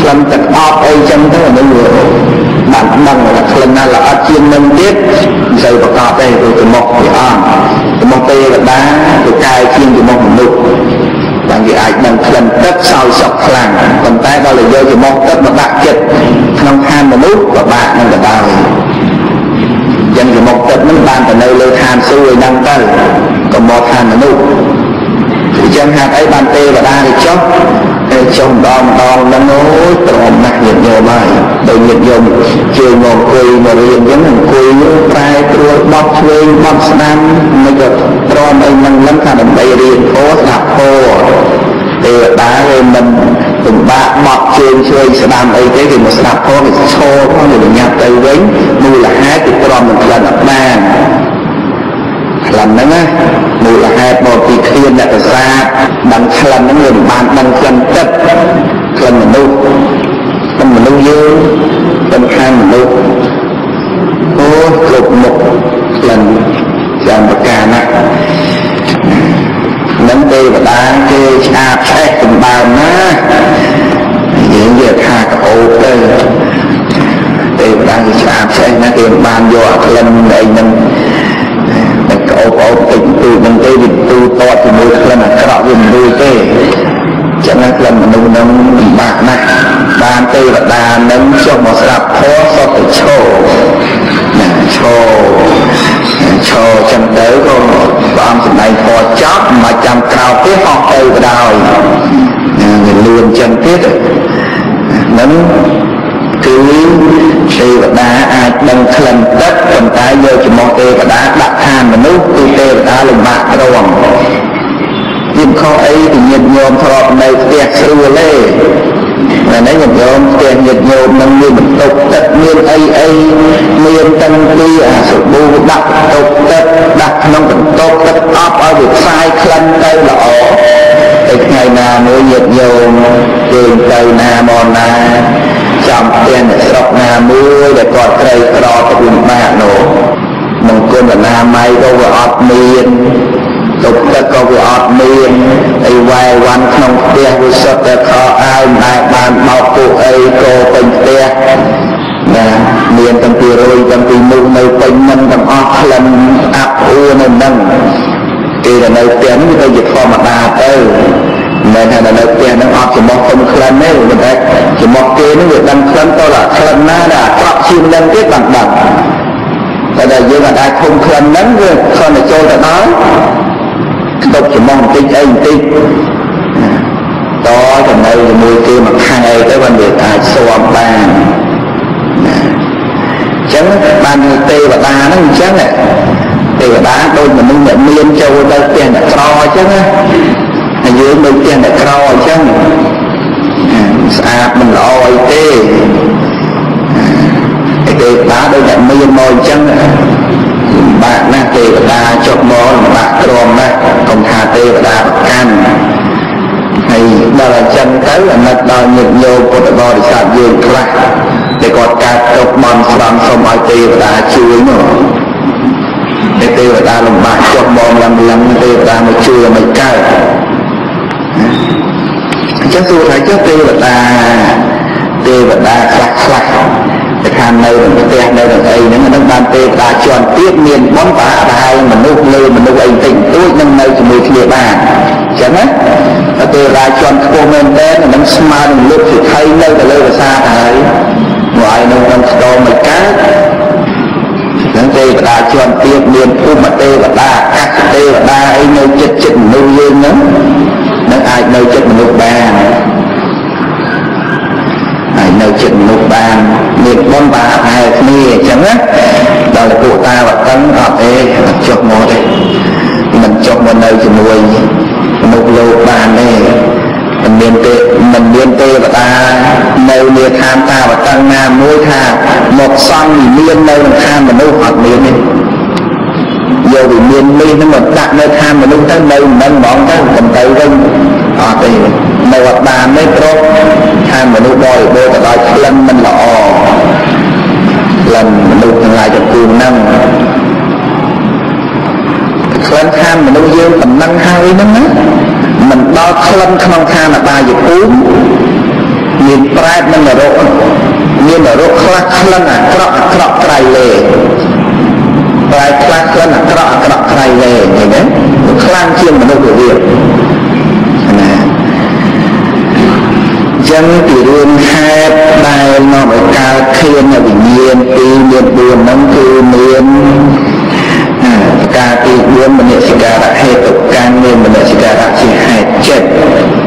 ក្លិនទឹកអប់អីចឹងទៅអានេះបានដឹងថាក្លិនណាល្អជាងនឹងទៀតមិនសូវប្រកបទេគឺចំមុខវាអត់ចំមុខទេវតាទៅកែជាងចំមុខមនុស្សបានគេអាចដឹងក្លិនទឹកសោយសក់ខ្លាំងប៉ុន្តែដល់តែយកចំមុខទឹកមកដាក់ចិត្តក្នុងឋានមនុស្សក៏បាក់នឹងក៏ដោយ ចឹងជាមុខទឹកនឹងបានទៅនៅលើឋានសួគ៌ឲ្យដឹងទៅកុំមកឋានមនុស្សអញ្ចឹងហេតុអីបានទេវតាទៅចុះទៅចុះម្ដងម្ដងនឹងអូយទ្រាំណាស់ញាតិញោមហើយដោយញាតិញោមជើងមកអង្គុយមករៀនអញ្ចឹងអង្គុយប្រែព្រួលបត់ឆ្វេងបត់ស្ដាំមិនក៏ទ្រាំអីនឹងនឹងថាដើម្បីរៀនពោស្ដាប់ពោ ទេវតាវាមិនពិបាកបត់ជើងឆ្វេងស្ដាំអីទេគេមកស្ដាប់ផងគេឈរផងគេញ៉ាប់ទៅវិញមូលហេតុគឺព្រមនឹងក្លិនអត់បានក្លិនហ្នឹងណាមូលហេតុមកពីឃ្លានអ្នកប្រសាទដឹងក្លិនហ្នឹងវាមិនបានដឹងក្លិនទឹកក្លិនមនុស្សក្លិនមនុស្សយើងក្លិនខាងមនុស្សអូគ្រប់មុខក្លិនចាំប្រការណានឹងទេវតាគេឆ្អាបឆេះសម្បើមណាយើងនិយាយថាក្អូបទៅទេវតាគេឆ្អាបឆេះណាគេមិនបានយ កអាក្លិនអីហ្នឹងតែក្អូបអូបតិចទូនឹងទេវាទូតតជាមួយក្លិនអាក្រក់វាមិនរួចទេចឹងណាក្លិនមនុស្សនឹងពិបាកណាស់បានទេវតានឹងចុះមកស្ដាប់ធម៌សុទ្ធតែឈរណាឈរឈរចឹងទៅក៏ព្រះអង្គសម្ដែងធម៌ចប់មិនចាំក្រោកទេហោះទៅក៏ដោយវាលឿនចឹងទៀតនឹងគឺ ទេវតាអាចដឹងក្លិនទឹកប៉ុន្តែយកចំោះទេវតាដាក់ឋានមនុស្សគឺទេវតាលំបាករងវាខុសអីពីញាតិញោមធ្លាប់នៅផ្ទះស្រួលទេតែនេះញាតិញោមផ្ទះញាតិញោមនឹងមានបន្ទប់ទឹកមានអីអីមានតាំងពីអាសប៊ូដាក់បន្ទប់ទឹកដាក់ក្នុងបន្ទប់ទឹកអប់ឲ្យវាផ្សាយក្លិនទៅល្អតែថ្ងៃណាមួយញាតិញោមគេទៅណាមកណា ចំផ្ទះអ្នកស្រុកណាមួយដែលគាត់ក្រីក្រទៅលំបាកនោះមង្គលអនាម័យក៏វាអត់មានទុកទឹកក៏វាអត់មានអីវ៉ែវ៉ាន់ក្នុងផ្ទះវាសុទ្ធតែខោអាវមិនដែលបានបោកពួកអីក៏ពេញផ្ទះណាមានទាំងពីរយទាំងពីមុខនៅពេញនឹងទាំងអស់ក្លិនអាប់អួរនៅនឹងគេដែលនៅផ្ទះនេះវាជាធម្មតាទៅមិ នថានៅផ្ទះនឹងអត់ចំោះធំក្លិនទេមិនតែចំោះគេនឹងវាដឹងក្លិនទៅតែក្លិនណាដែលអាក្រក់ជាងនឹងទៀតបានដឹងតែដែលយើងអាចធំក្លិនហ្នឹងវាគ្រាន់តែចូលទៅដល់ទុកចំងបន្តិចអីបន្តិចតចំណជាមួយគេមួយខែទៅបានវាអាចស្វាប់បានណាអញ្ចឹងបានទេវតាហ្នឹងអញ្ចឹងទេវតាដូចមនុស្សអ្នកមានចូលទៅផ្ទះអ្នកក្រអញ្ចឹងណាហើ យយើងដូចផ្ទះអ្នកក្រអញ្ចឹងស្អាតមិនល្អអីទេឯទេវតាដូចអ្នកមានមកអញ្ចឹងលំបាកណាស់ទេវតាចុះមកលំបាកទ្រាំណាស់កុំថាទេវតាប្រកាន់ហើយដល់អញ្ចឹងទៅអាណិតដល់ញាតិញោមពុទ្ធបរិស័ទយើងខ្លះដែលគាត់កើតទុកបន់ស្រន់សូមឲ្យទេវតាជួយនោះតែទេវតាលំបាកចុះមកឡើងឡើងទេវតាមកជួយឲ្យកើត អញ្ចឹងសួរថាចុះទេវតាទេវតាខ្លះខ្លះតែថានៅក្នុងផ្ទះនៅក្នុងអីហ្នឹងហ្នឹងបានទេវតាជាន់ទៀតមានបុណ្យបាដែលមនុស្សលើមនុស្សអីតិចតួចនឹងនៅជាមួយគ្នាបានអញ្ចឹងណាទេវតាជាន់ខ្ពស់មែនតើនឹងស្មើនឹងលោកសិទ្ធិនៅទៅលើភាសាទៅហើយមកឲ្យនៅក្នុងស្ទមមិនកើតនឹងទេវតាជាន់ទៀតមានភូមិទេវតាអាកាសទេវតាអីនៅចិត្តចិត្តមនុស្សយើងហ្នឹង នឹងអាចនៅចិត្តមនុស្សបានហើយនៅចិត្តមនុស្សបានមានបុណ្យបាបហែគ្នាអញ្ចឹងណាដល់ពួកតាវតឹងអត់ទេអត់ចុះមកទេមិនចុះមកនៅជាមួយមនុស្សលោកបានទេមិនមានទេមិនមានទេវតានៅនាឋានតាវតឹងណាមួយថាមកសង់វិមាននៅក្នុងឋានមនុស្សអត់មានទេ យកវិមាននេះនឹងមកដាក់នៅឋានមនុស្សទៅនៅមិនហ្មងទៅកំទៅវិញអត់ទេនៅអត់បានទេព្រោះឋានមនុស្សបរិបូរទៅដោយក្លិនមិនល្អក្លិនមនុស្សទាំងឡាយទាំងពួងហ្នឹងក្លិនឋានមនុស្សយើងប៉ុណ្ណឹងហើយហ្នឹងណាមិនដល់ក្លិនក្នុងឋានអបាយភូមិមានប្រែតនិងនរកមាននរកខ្លះក្លិនអាក្រក់អាក្រក់ក្រៃលែ ប្រែខ្លះក្លិនអាក្រក់អាក្រក់ក្រៃលែឃើញទេខ្លាំងជាងមនុស្សវាណាចឹងពីរឿងហេតុដែលនាំឲ្យកើតឃានវិញ្ញាណពីមាន4ហ្នឹងគឺមានការទី4មនសិការៈហេតុកម្មមានមនសិការៈជាហេតុចិត្ត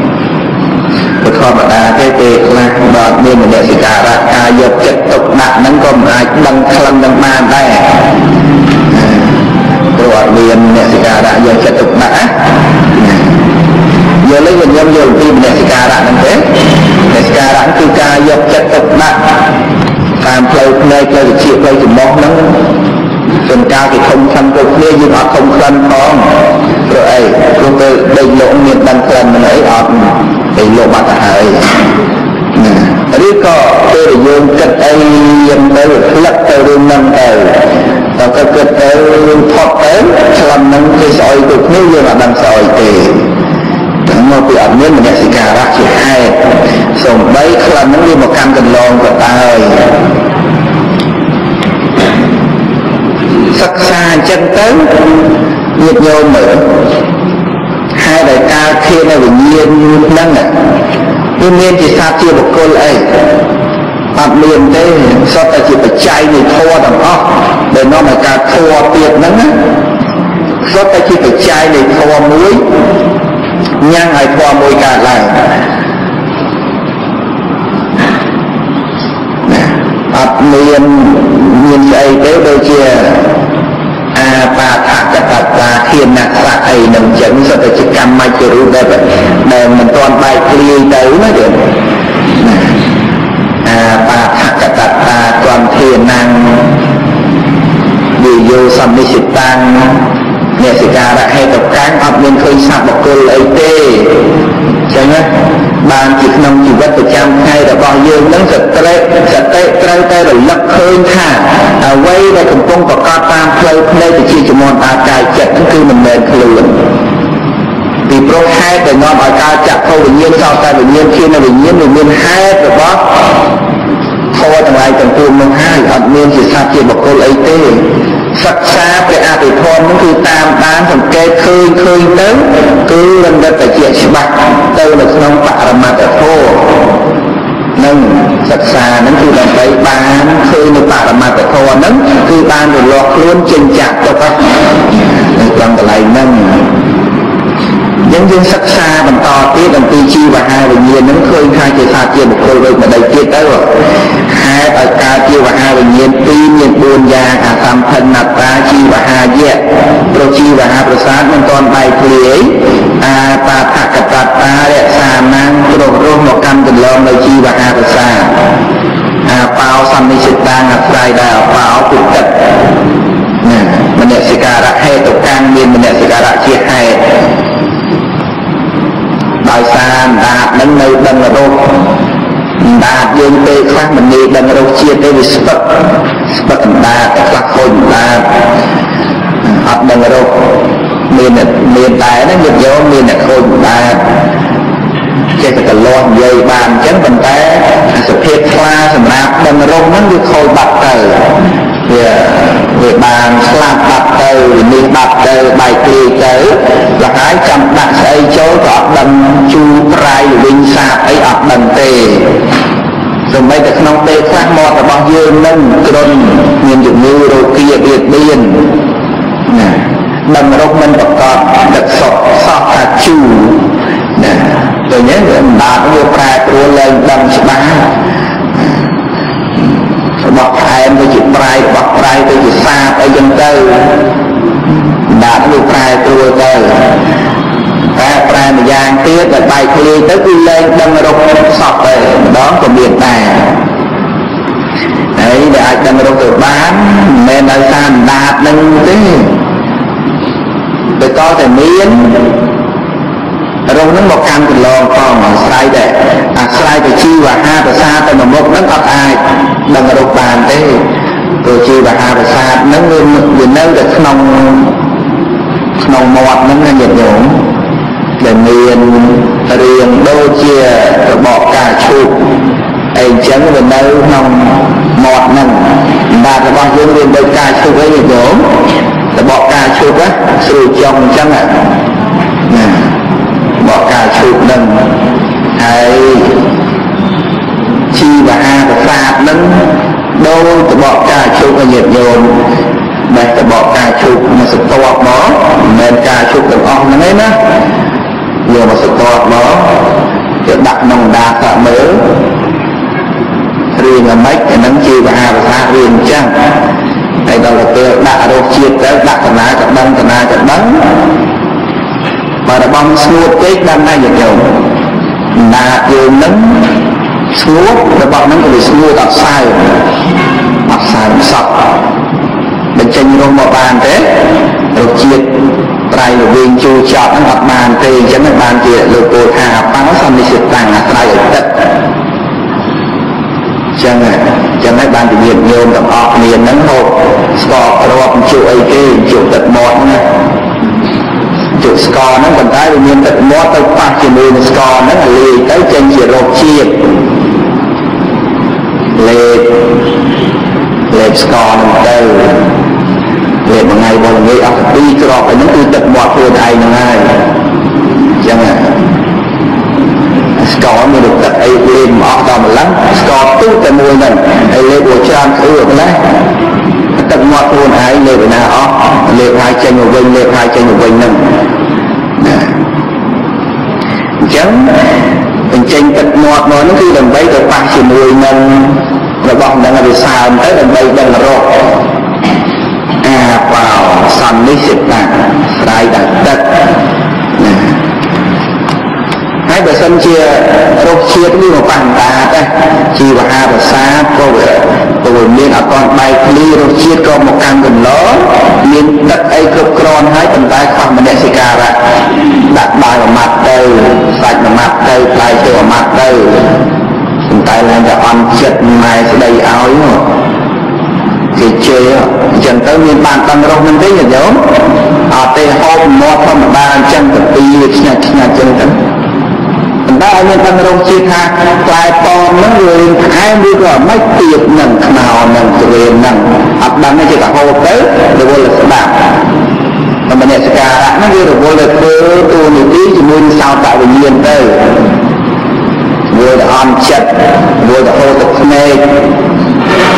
ធម្មតាទេទេខ្លះដល់មានមនសិការៈការយកចិត្តទុកដាក់ហ្នឹងក៏មិនអាចដឹងខ្លឹមនឹងបានដែរព្រោះអត់មានមនសិការៈយកចិត្តទុកដាក់យកលេងខ្ញុំយកពីមន ធម៌ទៀតហ្នឹងណាសុទ្ធតែជាបច្ច័យនៃធម៌មួយញ៉ាំងឲ្យធម៌មួយកើតឡើងអត់មានមានស្អីទេដូចជាអាបាថកតតាធានៈសៈអីនឹងចឹងសុទ្ធតែជាកម្មមជ្ឈរូបដែលដែលមិនទាន់បែកគ្រាយទៅណាទេអាបាថកតតាគំធានំវិ យោសមិសិតាំងអ្នកសិការៈហេតុកាំងអត់មានឃើញសត្វបុគ្គលអីទេចឹងណាបានជាក្នុងជីវិតប្រចាំថ្ងៃរបស់យើងនឹងសតិសតិត្រូវតែរលឹកឃើញថាអ្វីដែលកំពុងប្រកបតាមផ្លូវភ្នែកទៅជាជំនន់អាកាយចិត្តគឺមិនមែនខ្លួនពីព្រោះហេតុដែលនាំឲ្យការចាក់ខុសវិញ្ញាណសោតតែវិញ្ញាណជាវិញ្ញាណវាមានហេតុរបស់ធម៌ទាំងឡាយទាំងពួងនោះហើយអត់មានជាសត្វជាបុគ្គលអីទេ សិក្សាព្រះអភិធម្មនឹងគឺតាមបានសង្កេតឃើញឃើញទៅគឺរំលឹកតែជាច្បាស់ទៅនៅក្នុងបរមត្តធម៌នឹងសិក្សានឹងគឺដើម្បីបានឃើញនៅបរមត្តធម៌នឹងគឺបានរលាស់ខ្លួនចេញចាក់ទៅនៅត្រង់កន្លែងហ្នឹង យើងយើងសិក្សាបន្តទៀតទៀតអំពីជីវហាវិញ្ញាណនឹងឃើញថាជាសាជាបុគ្គលដូចម្ដេចទៀតទៅហេតុឲ្យកើតជីវហាវិញ្ញាណពីរមាន4យ៉ាងអសម្ភិនតាជីវហាយៈព្រោះជីវហាប្រសាទមិនទាន់បែកធ្លាយអាបាថកតតារក្សាណាំងគ្រោះរស់មកកាន់កន្លងនៅជីវហាប្រសាទអាបោសន្និសិតាងអាស្រ័យដែរអបោពុទ្ធណាមនសិការៈហេតុកាំងមានមនសិការៈជាហេតុ ដោយសារអណ្ដាតនឹងនៅដឹងរោគអណ្ដាតយើងពេលខ្លះមិនងាយដឹងរោគជាតិទេវាស្ពឹកស្ពឹកអណ្ដាតខ្លះខូចអណ្ដាតអត់ដឹងរោគមានមានតែណាញាតិយោមមានអ្នកខូចអណ្ដាតចេះតែកលាស់និយាយបានអញ្ចឹងប៉ុន្តែសភាពខ្លាសម្រាប់ដឹងរោគហ្នឹងវាខូចបាត់ទៅវាវាបាន ស្លាប់បាត់ទៅវានេះបាត់ទៅបែកព្រាយទៅប្រហែលចាំដាក់ស្អីចូលក៏អត់ដឹងជូរប្រៃវិញសាបអីអត់ដឹងទេសម្បីតែក្នុងពេលខ្លះមាត់របស់យើងនឹងគ្រុនមានជំងឺរោគាបៀតបៀនណាដឹងរោគមិនប្រកបដឹកសុខសោះថាជូរណាដូចនេះវាមិនដាតវាប្រែប្រួលឡើងដឹងច្បាស់របស់ផ្អែមទៅជាប្រៃរបស់ប្រៃទៅជាសាបអីចឹងទៅ ដាតវាប្រែប្រួលទៅតែប្រែម្យ៉ាងទៀតដែលបែកធ្លាយទៅគឺលែងដឹងរកសពទៅម្ដងក៏មានដែរហើយដែលអាចដឹងរកទៅបានមិនមែនដោយសារដាតនឹងទេតែក៏តែមានរងនឹងមកកាន់កន្លងផងអាស្រ័យតែអាស្រ័យទៅជីវហាប្រសាទៅមុខនឹងអត់អាចដឹងរកបានទេព្រោះជីវហាប្រសាទនឹងវាវានៅតែក្នុង ក្នុងមាត់នឹងណាញាតិញោមដែលមានរៀងដូចជារបបការឈូកអីចឹងវានៅក្នុងមាត់នឹងបាទរបស់យើងវាដូចការឈូកអីញាតិញោមរបបការឈូកស្រួលចង់អញ្ចឹងណាបកការឈូកនឹងហើយជីវហាប្រសាទនឹងដូចតបកការឈូកឲ្យញាតិញោម បែបតបកការឈូកមកសតបមកមិនមែនការឈូកទាំងអស់ហ្នឹងឯណាយកមកសតបមកទៅដាក់ក្នុងដាសាមើលរៀងអាម៉េចអានឹងជីវហាប្រសាទរៀងអញ្ចឹងហើយដល់ទៅដាក់រោគជាតិទៅដាក់កណាក៏ដឹងកណាក៏ដឹងបើរបស់ស្ងួតពេកដឹងដែរយោមណាយើងនឹងស្ងួតរបស់នឹងក៏វាស្ងួតអត់សើអត់សើសក់ បញ្ចេញរោមមកបានទេរសជាតិប្រៃល្វីងជូរចត់ហ្នឹងអត់បានទេអញ្ចឹងបានជាលោកពោលថាបោសន្និសិតាំងអាស្រ័យឲ្យទឹកចឹងចឹងហើយបានជាញាតិញោមទាំងអស់គ្នាហ្នឹងហូបស្ករគ្រាប់ជក់អីគេជក់ទឹកមាត់ណាជក់ស្ករហ្នឹងប៉ុន្តែវាមានទឹកមាត់ទៅប៉ះជាមួយនឹងស្ករហ្នឹងលាយទៅចេញជារោគជាតិលេបលេបស្ករហ្នឹងទៅ លេបមួយថ្ងៃមួយថ្ងៃអស់ពី2គ្រាប់ហ្នឹងគឺទឹកមាត់ខ្លួនឯងហ្នឹងហើយអញ្ចឹងស្ករមានទឹកអីលេបមកអស់ដល់ម្លឹងស្ករទូតែមួយហ្នឹងហើយលេបវាច្រើនគឺម្លេះទឹកមាត់ខ្លួនឯងលេបណាអស់លេបហើយចេញមកវិញលេបហើយចេញមកវិញហ្នឹងអញ្ចឹងបញ្ចេញទឹកមាត់មកហ្នឹងគឺដើម្បីទៅប៉ះជាមួយនឹងរបស់នឹងវាសើមទៅដើម្បីដឹងរក អាបោសន្និសិតាស្រ័យដល់ទឹកណាហើយបើសិនជារោគជាតិនេះមកបញ្ហាដែរជីវហាប្រសាទក៏វាក៏មានអត់ទាន់បែកធ្លាយរោគជាតិក៏មកកាន់កន្លងមានទឹកអីគ្រប់គ្រាន់ហើយប៉ុន្តែខ្វះមនសិការៈដាក់បាយមួយម៉ាត់ទៅសាច់មួយម៉ាត់ទៅផ្លែទៅមួយម៉ាត់ទៅប៉ុន្តែឡើងតែអន់ចិត្តម៉ែស្ដីឲ្យ គេជេរអញ្ចឹងទៅមានបានដឹងរស់នឹងទេញោមអត់ទេហូបមាត់ធម្មតាអញ្ចឹងទៅពីវាឆ្ងាច់ឆ្ងាច់អញ្ចឹងទៅប៉ុន្តែឲ្យមានដឹងរស់ជាតិថាផ្លែប៉ោមហ្នឹងវាផ្អែមឬក៏មិនទៀតនឹងខ្នោនឹងទ្រេននឹងអត់ដឹងទេចេះតែហូបទៅរវល់ស្ដាប់មនសិការៈហ្នឹងវារវល់ទៅធ្វើទូនីតិជាមួយនឹងសោតវិញ្ញាណទៅវាទៅអន់ចិត្តវាទៅហូរទឹកភ្នែក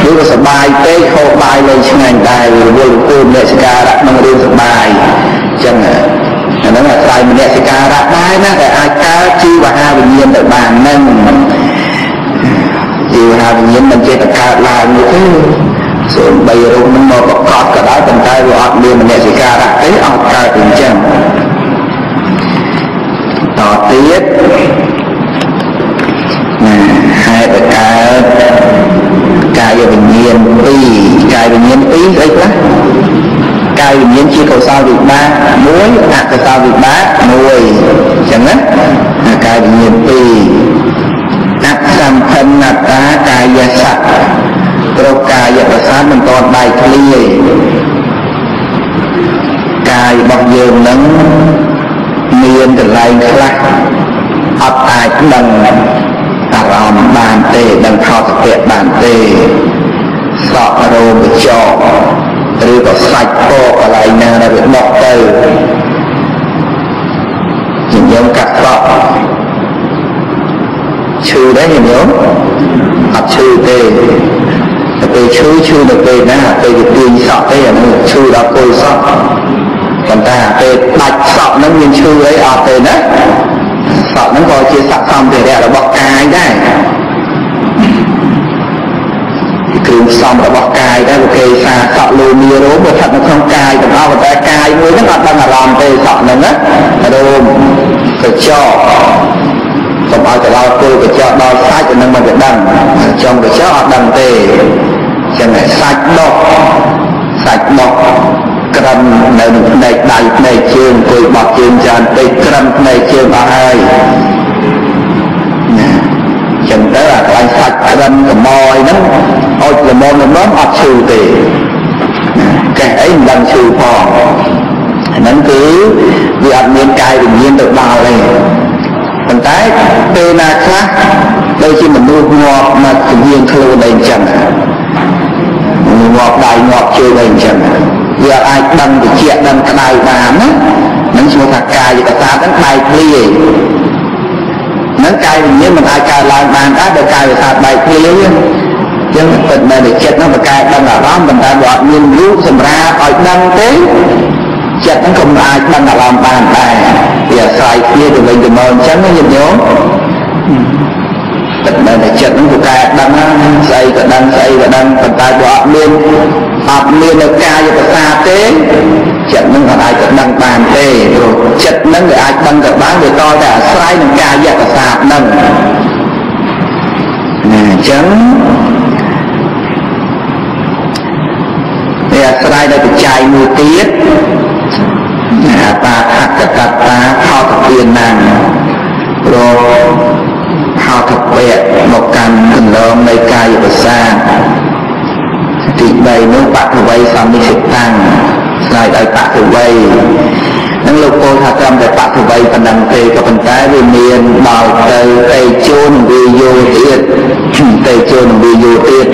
វាក៏សបាយពេកហូបបាយលេងឆ្ងាញ់ដែររវល់គូមនសិការៈក្នុងរឿងសបាយអញ្ចឹងហ្នឹងអាស្រ័យមនសិការៈដែរណាដែលអាចកើតជីវហាវិញ្ញាណទៅបានហ្នឹងជីវហាវិញ្ញាណមិនចេះតែកើតឡើងនោះទេសូម្បីរូបនឹងមកប្រកបក៏ដោយប៉ុន្តែវាអត់មានមនសិការៈទេអត់កើតអញ្ចឹងតទៀតណាហេតុកើត កាយវិញ្ញាណ2កាយវិញ្ញាណ2ស្អីខ្លះកាយវិញ្ញាណជាកុសលវិបាកមួយអកុសលវិបាកមួយអញ្ចឹងណាកាយវិញ្ញាណ2អសម្ផនតាកាយសៈព្រោះកាយប្រសាទមិនទាន់ដៃធ្លាយកាយរបស់យើងនឹងមានកន្លែងខ្លះអត់អាចដឹង អារម្មណ៍បានទេដឹងខោសពៈបានទេសក់រោមចោឬក៏សាច់ពោកន្លែងណាដែលវាដកទៅញញោមកាត់សក់ឈឺដែរញញោមអត់ឈឺទេតែពេលឈឺឈឺនៅពេលណាពេលវាទាញសក់ទេអានោះឈឺដល់គល់សក់ប៉ុន្តែពេលដាច់សក់ហ្នឹងមានឈឺអីអត់ទេណា សក់ហ្នឹងក៏ជាសក្សម្ភារៈរបស់កាយដែរគ្រឿងផ្សំរបស់កាយដែរគេថាសក់លោមីរោមវាស្ថិតនៅក្នុងកាយទាំងអស់តែកាយមួយហ្នឹងអត់ដឹងអារម្មណ៍ទេសក់ហ្នឹងណារោមកញ្ចក់សូមឲ្យទៅដល់គល់កញ្ចក់ដល់សាច់ហ្នឹងមិនទៅដឹងចំកញ្ចក់អត់ដឹងទេចឹងសាច់ដុកសាច់ដុក ក្រឹមនៅនឹងផ្នែកដៃផ្នែកជើងអង្គុយបត់ជើងច្រើនពេកក្រឹមផ្នែកជើងអស់ហើយណាចឹងទៅអាកន្លែងសាច់ក្រឹមកម៉យហ្នឹងអុចល្មមល្មមអត់ឈឺទេកែអីមិនដឹងឈឺផងអាហ្នឹងគឺវាអត់មានកាយវិញ្ញាណទៅដល់ទេប៉ុន្តែពេលណាខ្លះដូចជាមនុស្សងាប់មកជំនាញខ្លួនអីអញ្ចឹងងាប់ដៃងាប់ជើងអីអញ្ចឹងវាអាច ដឹងវិជាដឹងក្តៅបានណានឹងឈ្មោះថាកាយកតាហ្នឹងបែកធ្លាយនឹងកាយវិញ្ញាណមិនអាចកើតឡើងបានដែរដោយកាយវិសាបែកធ្លាយចឹងពិតមែនតែចិត្តហ្នឹងបកកែដឹងអារម្មណ៍ប៉ុន្តែបើអត់មានរូបសម្រាប់ឲ្យដឹងទេចិត្តហ្នឹងក៏មិនអាចដឹងអារម្មណ៍បានដែរវាអាស្រ័យគ្នាទៅវិញទៅមកអញ្ចឹងណាញាតិញោម តែតែចិត្តហ្នឹងក៏កែដឹងស្អីក៏ដឹងស្អីក៏ដឹងប៉ុន្តែបើអត់មានអត់មាននៅកាយប្រសាទេចិត្តហ្នឹងក៏អាចទៅដឹងបានទេព្រោះចិត្តហ្នឹងវាអាចដឹងទៅបានវាតតែអាស្រ័យនឹងកាយប្រសាហ្នឹងណាអញ្ចឹងវាអាស្រ័យដល់បច្ច័យមួយទៀតអាបាខកតតាខោតទានណាំព្រោះ ខោតពៈមកកាន់កន្លងនៃកាយប្រសាទី3នោះបតវ័យសមិសិតាំងស្ដាយដោយបតវ័យនឹងលោកពោលថាត្រឹមតែបតវ័យប៉ុណ្ណឹងទេក៏ប៉ុន្តែវាមានដល់ទៅតេជូនវាយោទៀតតេជូនវាយោទៀត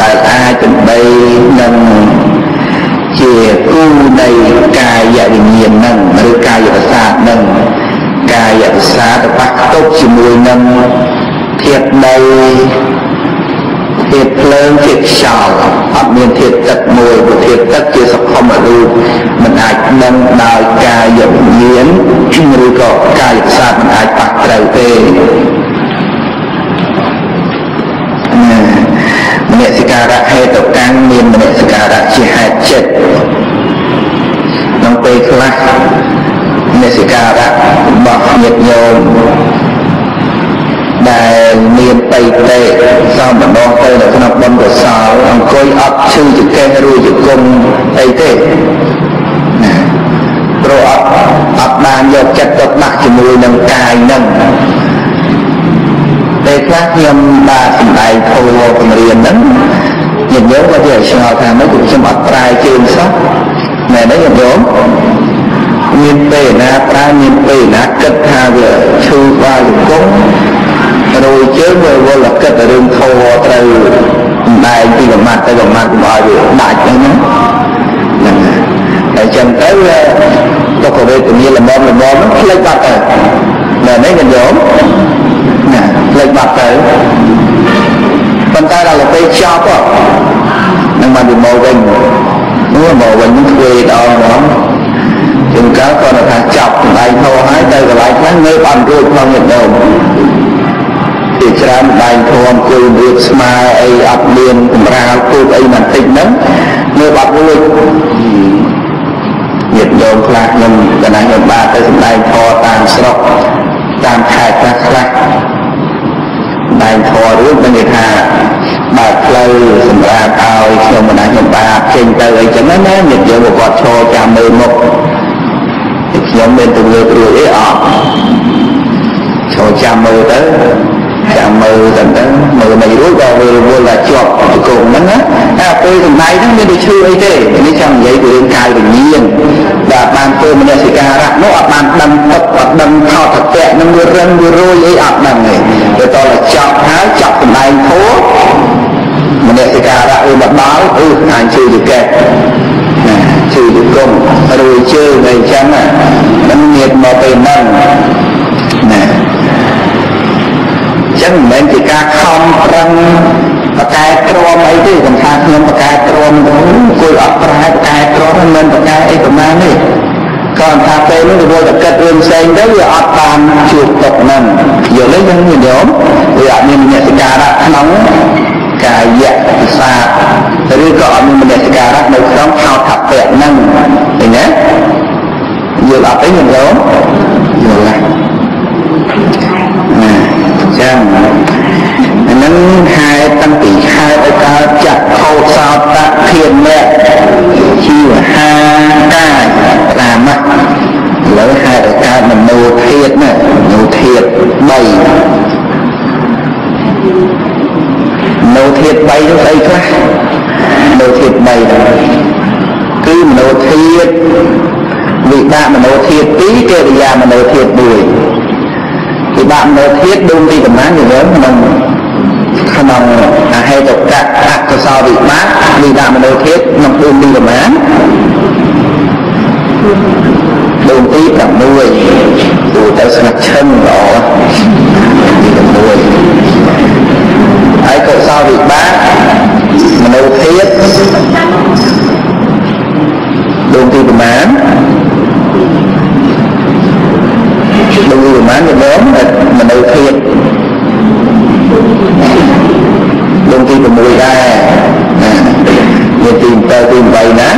ដែលអាចដើម្បីនឹងជាគូនៃកាយវិញ្ញាណនឹងឬកាយប្រសាទនឹង កាយប្រសាទបះខ្ទប់ជាមួយនឹងធាតុដីធាតុភ្លើងធាតុខ្យល់អត់មានធាតុទឹកមួយព្រោះធាតុទឹកជាសកលរូបមិនអាចដឹងដោយកាយវិញ្ញាណឬក៏កាយប្រសាទមិនអាចប៉ះត្រូវទេមនសិការៈហេតុកម្មមានមនសិការៈជាហេតុចិត្តក្នុងពេលខ្លះម នសិការៈរបស់ញាតិញោមដែលមានបៃតេសំបណ្ដោះទៅនៅក្នុងបុណ្យកុសលអង្គុយអត់ឈឺចង្កេះរួចគុំអីទេណាព្រោះអត់អត់បានយកចិត្តទុកដាក់ជាមួយនឹងកាយនឹងពេលខ្លះខ្ញុំបានសម្ដែងធម៌ពង្រៀនហ្នឹងញាតិញោមក៏វាឆ្ងល់ថាមិនខ្ញុំអត់ប្រាយជើងសោះមែនទេញាតិញោម មានពេលណាប្រាយមានពេលណាគិតថាវាឈឺបាយកងរួយជើងវាវល់គិតរឿងធម៌ត្រូវសម្ដែងពីកម្មាត់ទៅកម្មាត់កុំឲ្យវាដាច់ហ្នឹងណាហ្នឹងហើយចឹងទៅទុក្ខវេទនាល្មមល្មមហ្នឹងផ្លេចបាត់ទៅមែនទេញាតិញោមណាផ្លេចបាត់ទៅប៉ុន្តែដល់ពេលចប់នឹងបានទៅមកវិញនោះមកវិញធ្វើដល់ហ្មង ជាងកាលគាត់ថាចាប់សម្ដងើបអត់រួចផងញាតិញោមពីច្រើនបែងធំគួយរៀបស្មើអីអត់មានកម្រាលគូអីបន្តិចហ្នឹងងើបអត់រួចញាតិញោមខ្លះខ្ញុំកណ្ដាលខ្ញុំបាទទៅសម្ដែងធម៌តាមស្រុកតាមខេត្តខ្លះខ្លះបែងធម៌រួចមិនគេថាបើកផ្លូវសម្រាប់ឲ្យខ្ញុំបណ្ដាខ្ញុំបាទចេញទៅអីចឹងណាញាតិញោមគាត់ឈរចាំមើលមុខ ខ្ញុំមានទំនួលព្រួយអីអត់ឈរចាំមើលទៅចាំមើលទៅទៅមើលមិនរួចដល់វាវល់តែជាប់ជង្គង់ហ្នឹងណាតែពេលសម្ដែងហ្នឹងមានដូចឈឺអីទេនេះចង់និយាយពីរឿងកាយវិញ្ញាណដែលបានធ្វើមនសិការៈនោះអត់បានដឹងទឹកអត់ដឹងថោតតៈនឹងវារឹងវារួយអីអត់ដឹងទេទៅតតែចប់ហើយចប់សម្ដែងធัวមនសិការៈវាមកដល់អឺអញជឿយកែណា ជឿយគង់រួយជើងអីចឹងណាមិនមានមកពេលហ្នឹងណាចឹងមិនមែនជាការខំប្រឹងបកែក្រមអីទេសំខាន់ខ្ញុំបកែក្រមគួយអត់ប្រែបកែក្រមមិនមែនបកែអីប្រមាណទេក៏ថាពេលនោះរវល់តែគិតរឿងផ្សេងទៅវាអត់បានជួបទុកហ្នឹងយល់ទេយើងមានយល់វាអត់មានមនសិការៈក្នុង កាយៈសាស្ត្រឬក៏អត់មានមនសិការៈនៅក្នុងខោថពៈហ្នឹងឃើញទេយល់អត់ទេយើងយល់យល់ណាចឹងអានឹងហេតុតាំងពីហេតុឲ្យកើតចាក់ខោសោតធានៈជីវហាកាយរាមៈលើហេតុឲ្យកើតមនោធាតណាមនោធាត3ម នោធាត3នោះស្អីខ្លះមនោធាត3ហ្នឹងគឺមនោធាតវិបាកមនោធាត2កិរិយាមនោធាត1វិបាកនៅធាតដូចពីប្រមាណយើងក្នុងក្នុងអហេតុកៈអកុសលវិបាកវិបាកមនោធាតក្នុងដូចពីប្រមាណដូចទី6ទូទៅស្ងាត់ឈឹងល្អទី6 ហើយកុសលវិបាកមនោធាតដូចទីប្រមាណដូចប្រមាណយល់មនុស្សធៀបដូចទី6ដែរណាមានទី7ទី8ណា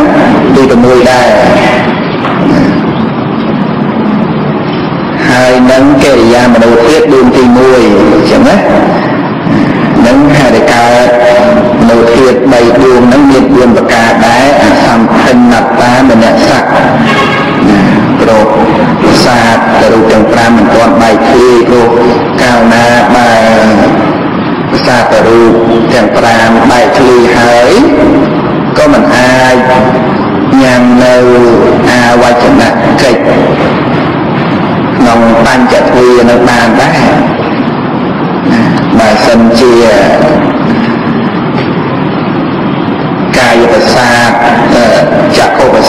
ទី6ដែរហើយនឹងកិរិយាមនុស្សធៀបដូចទី1អញ្ចឹងណា នឹងហេតុកើតមនុស្សធៀប3ដួងហ្នឹងមាន4ប្រការដែរអសម្ភិនត្តាមនស័កគ្រប់សាទរូបទាំង5មិនទាន់បែកធ្លាយព្រោះកាលណាបើសាទរូបទាំង5បែកធ្លាយហើយក៏មិនអាចញ៉ាំនៅអាវចនកិច្ចក្នុងបញ្ចទ្វានៅបានដែរបើ សិនជាកាយប្រសាទចក្ខុប្រ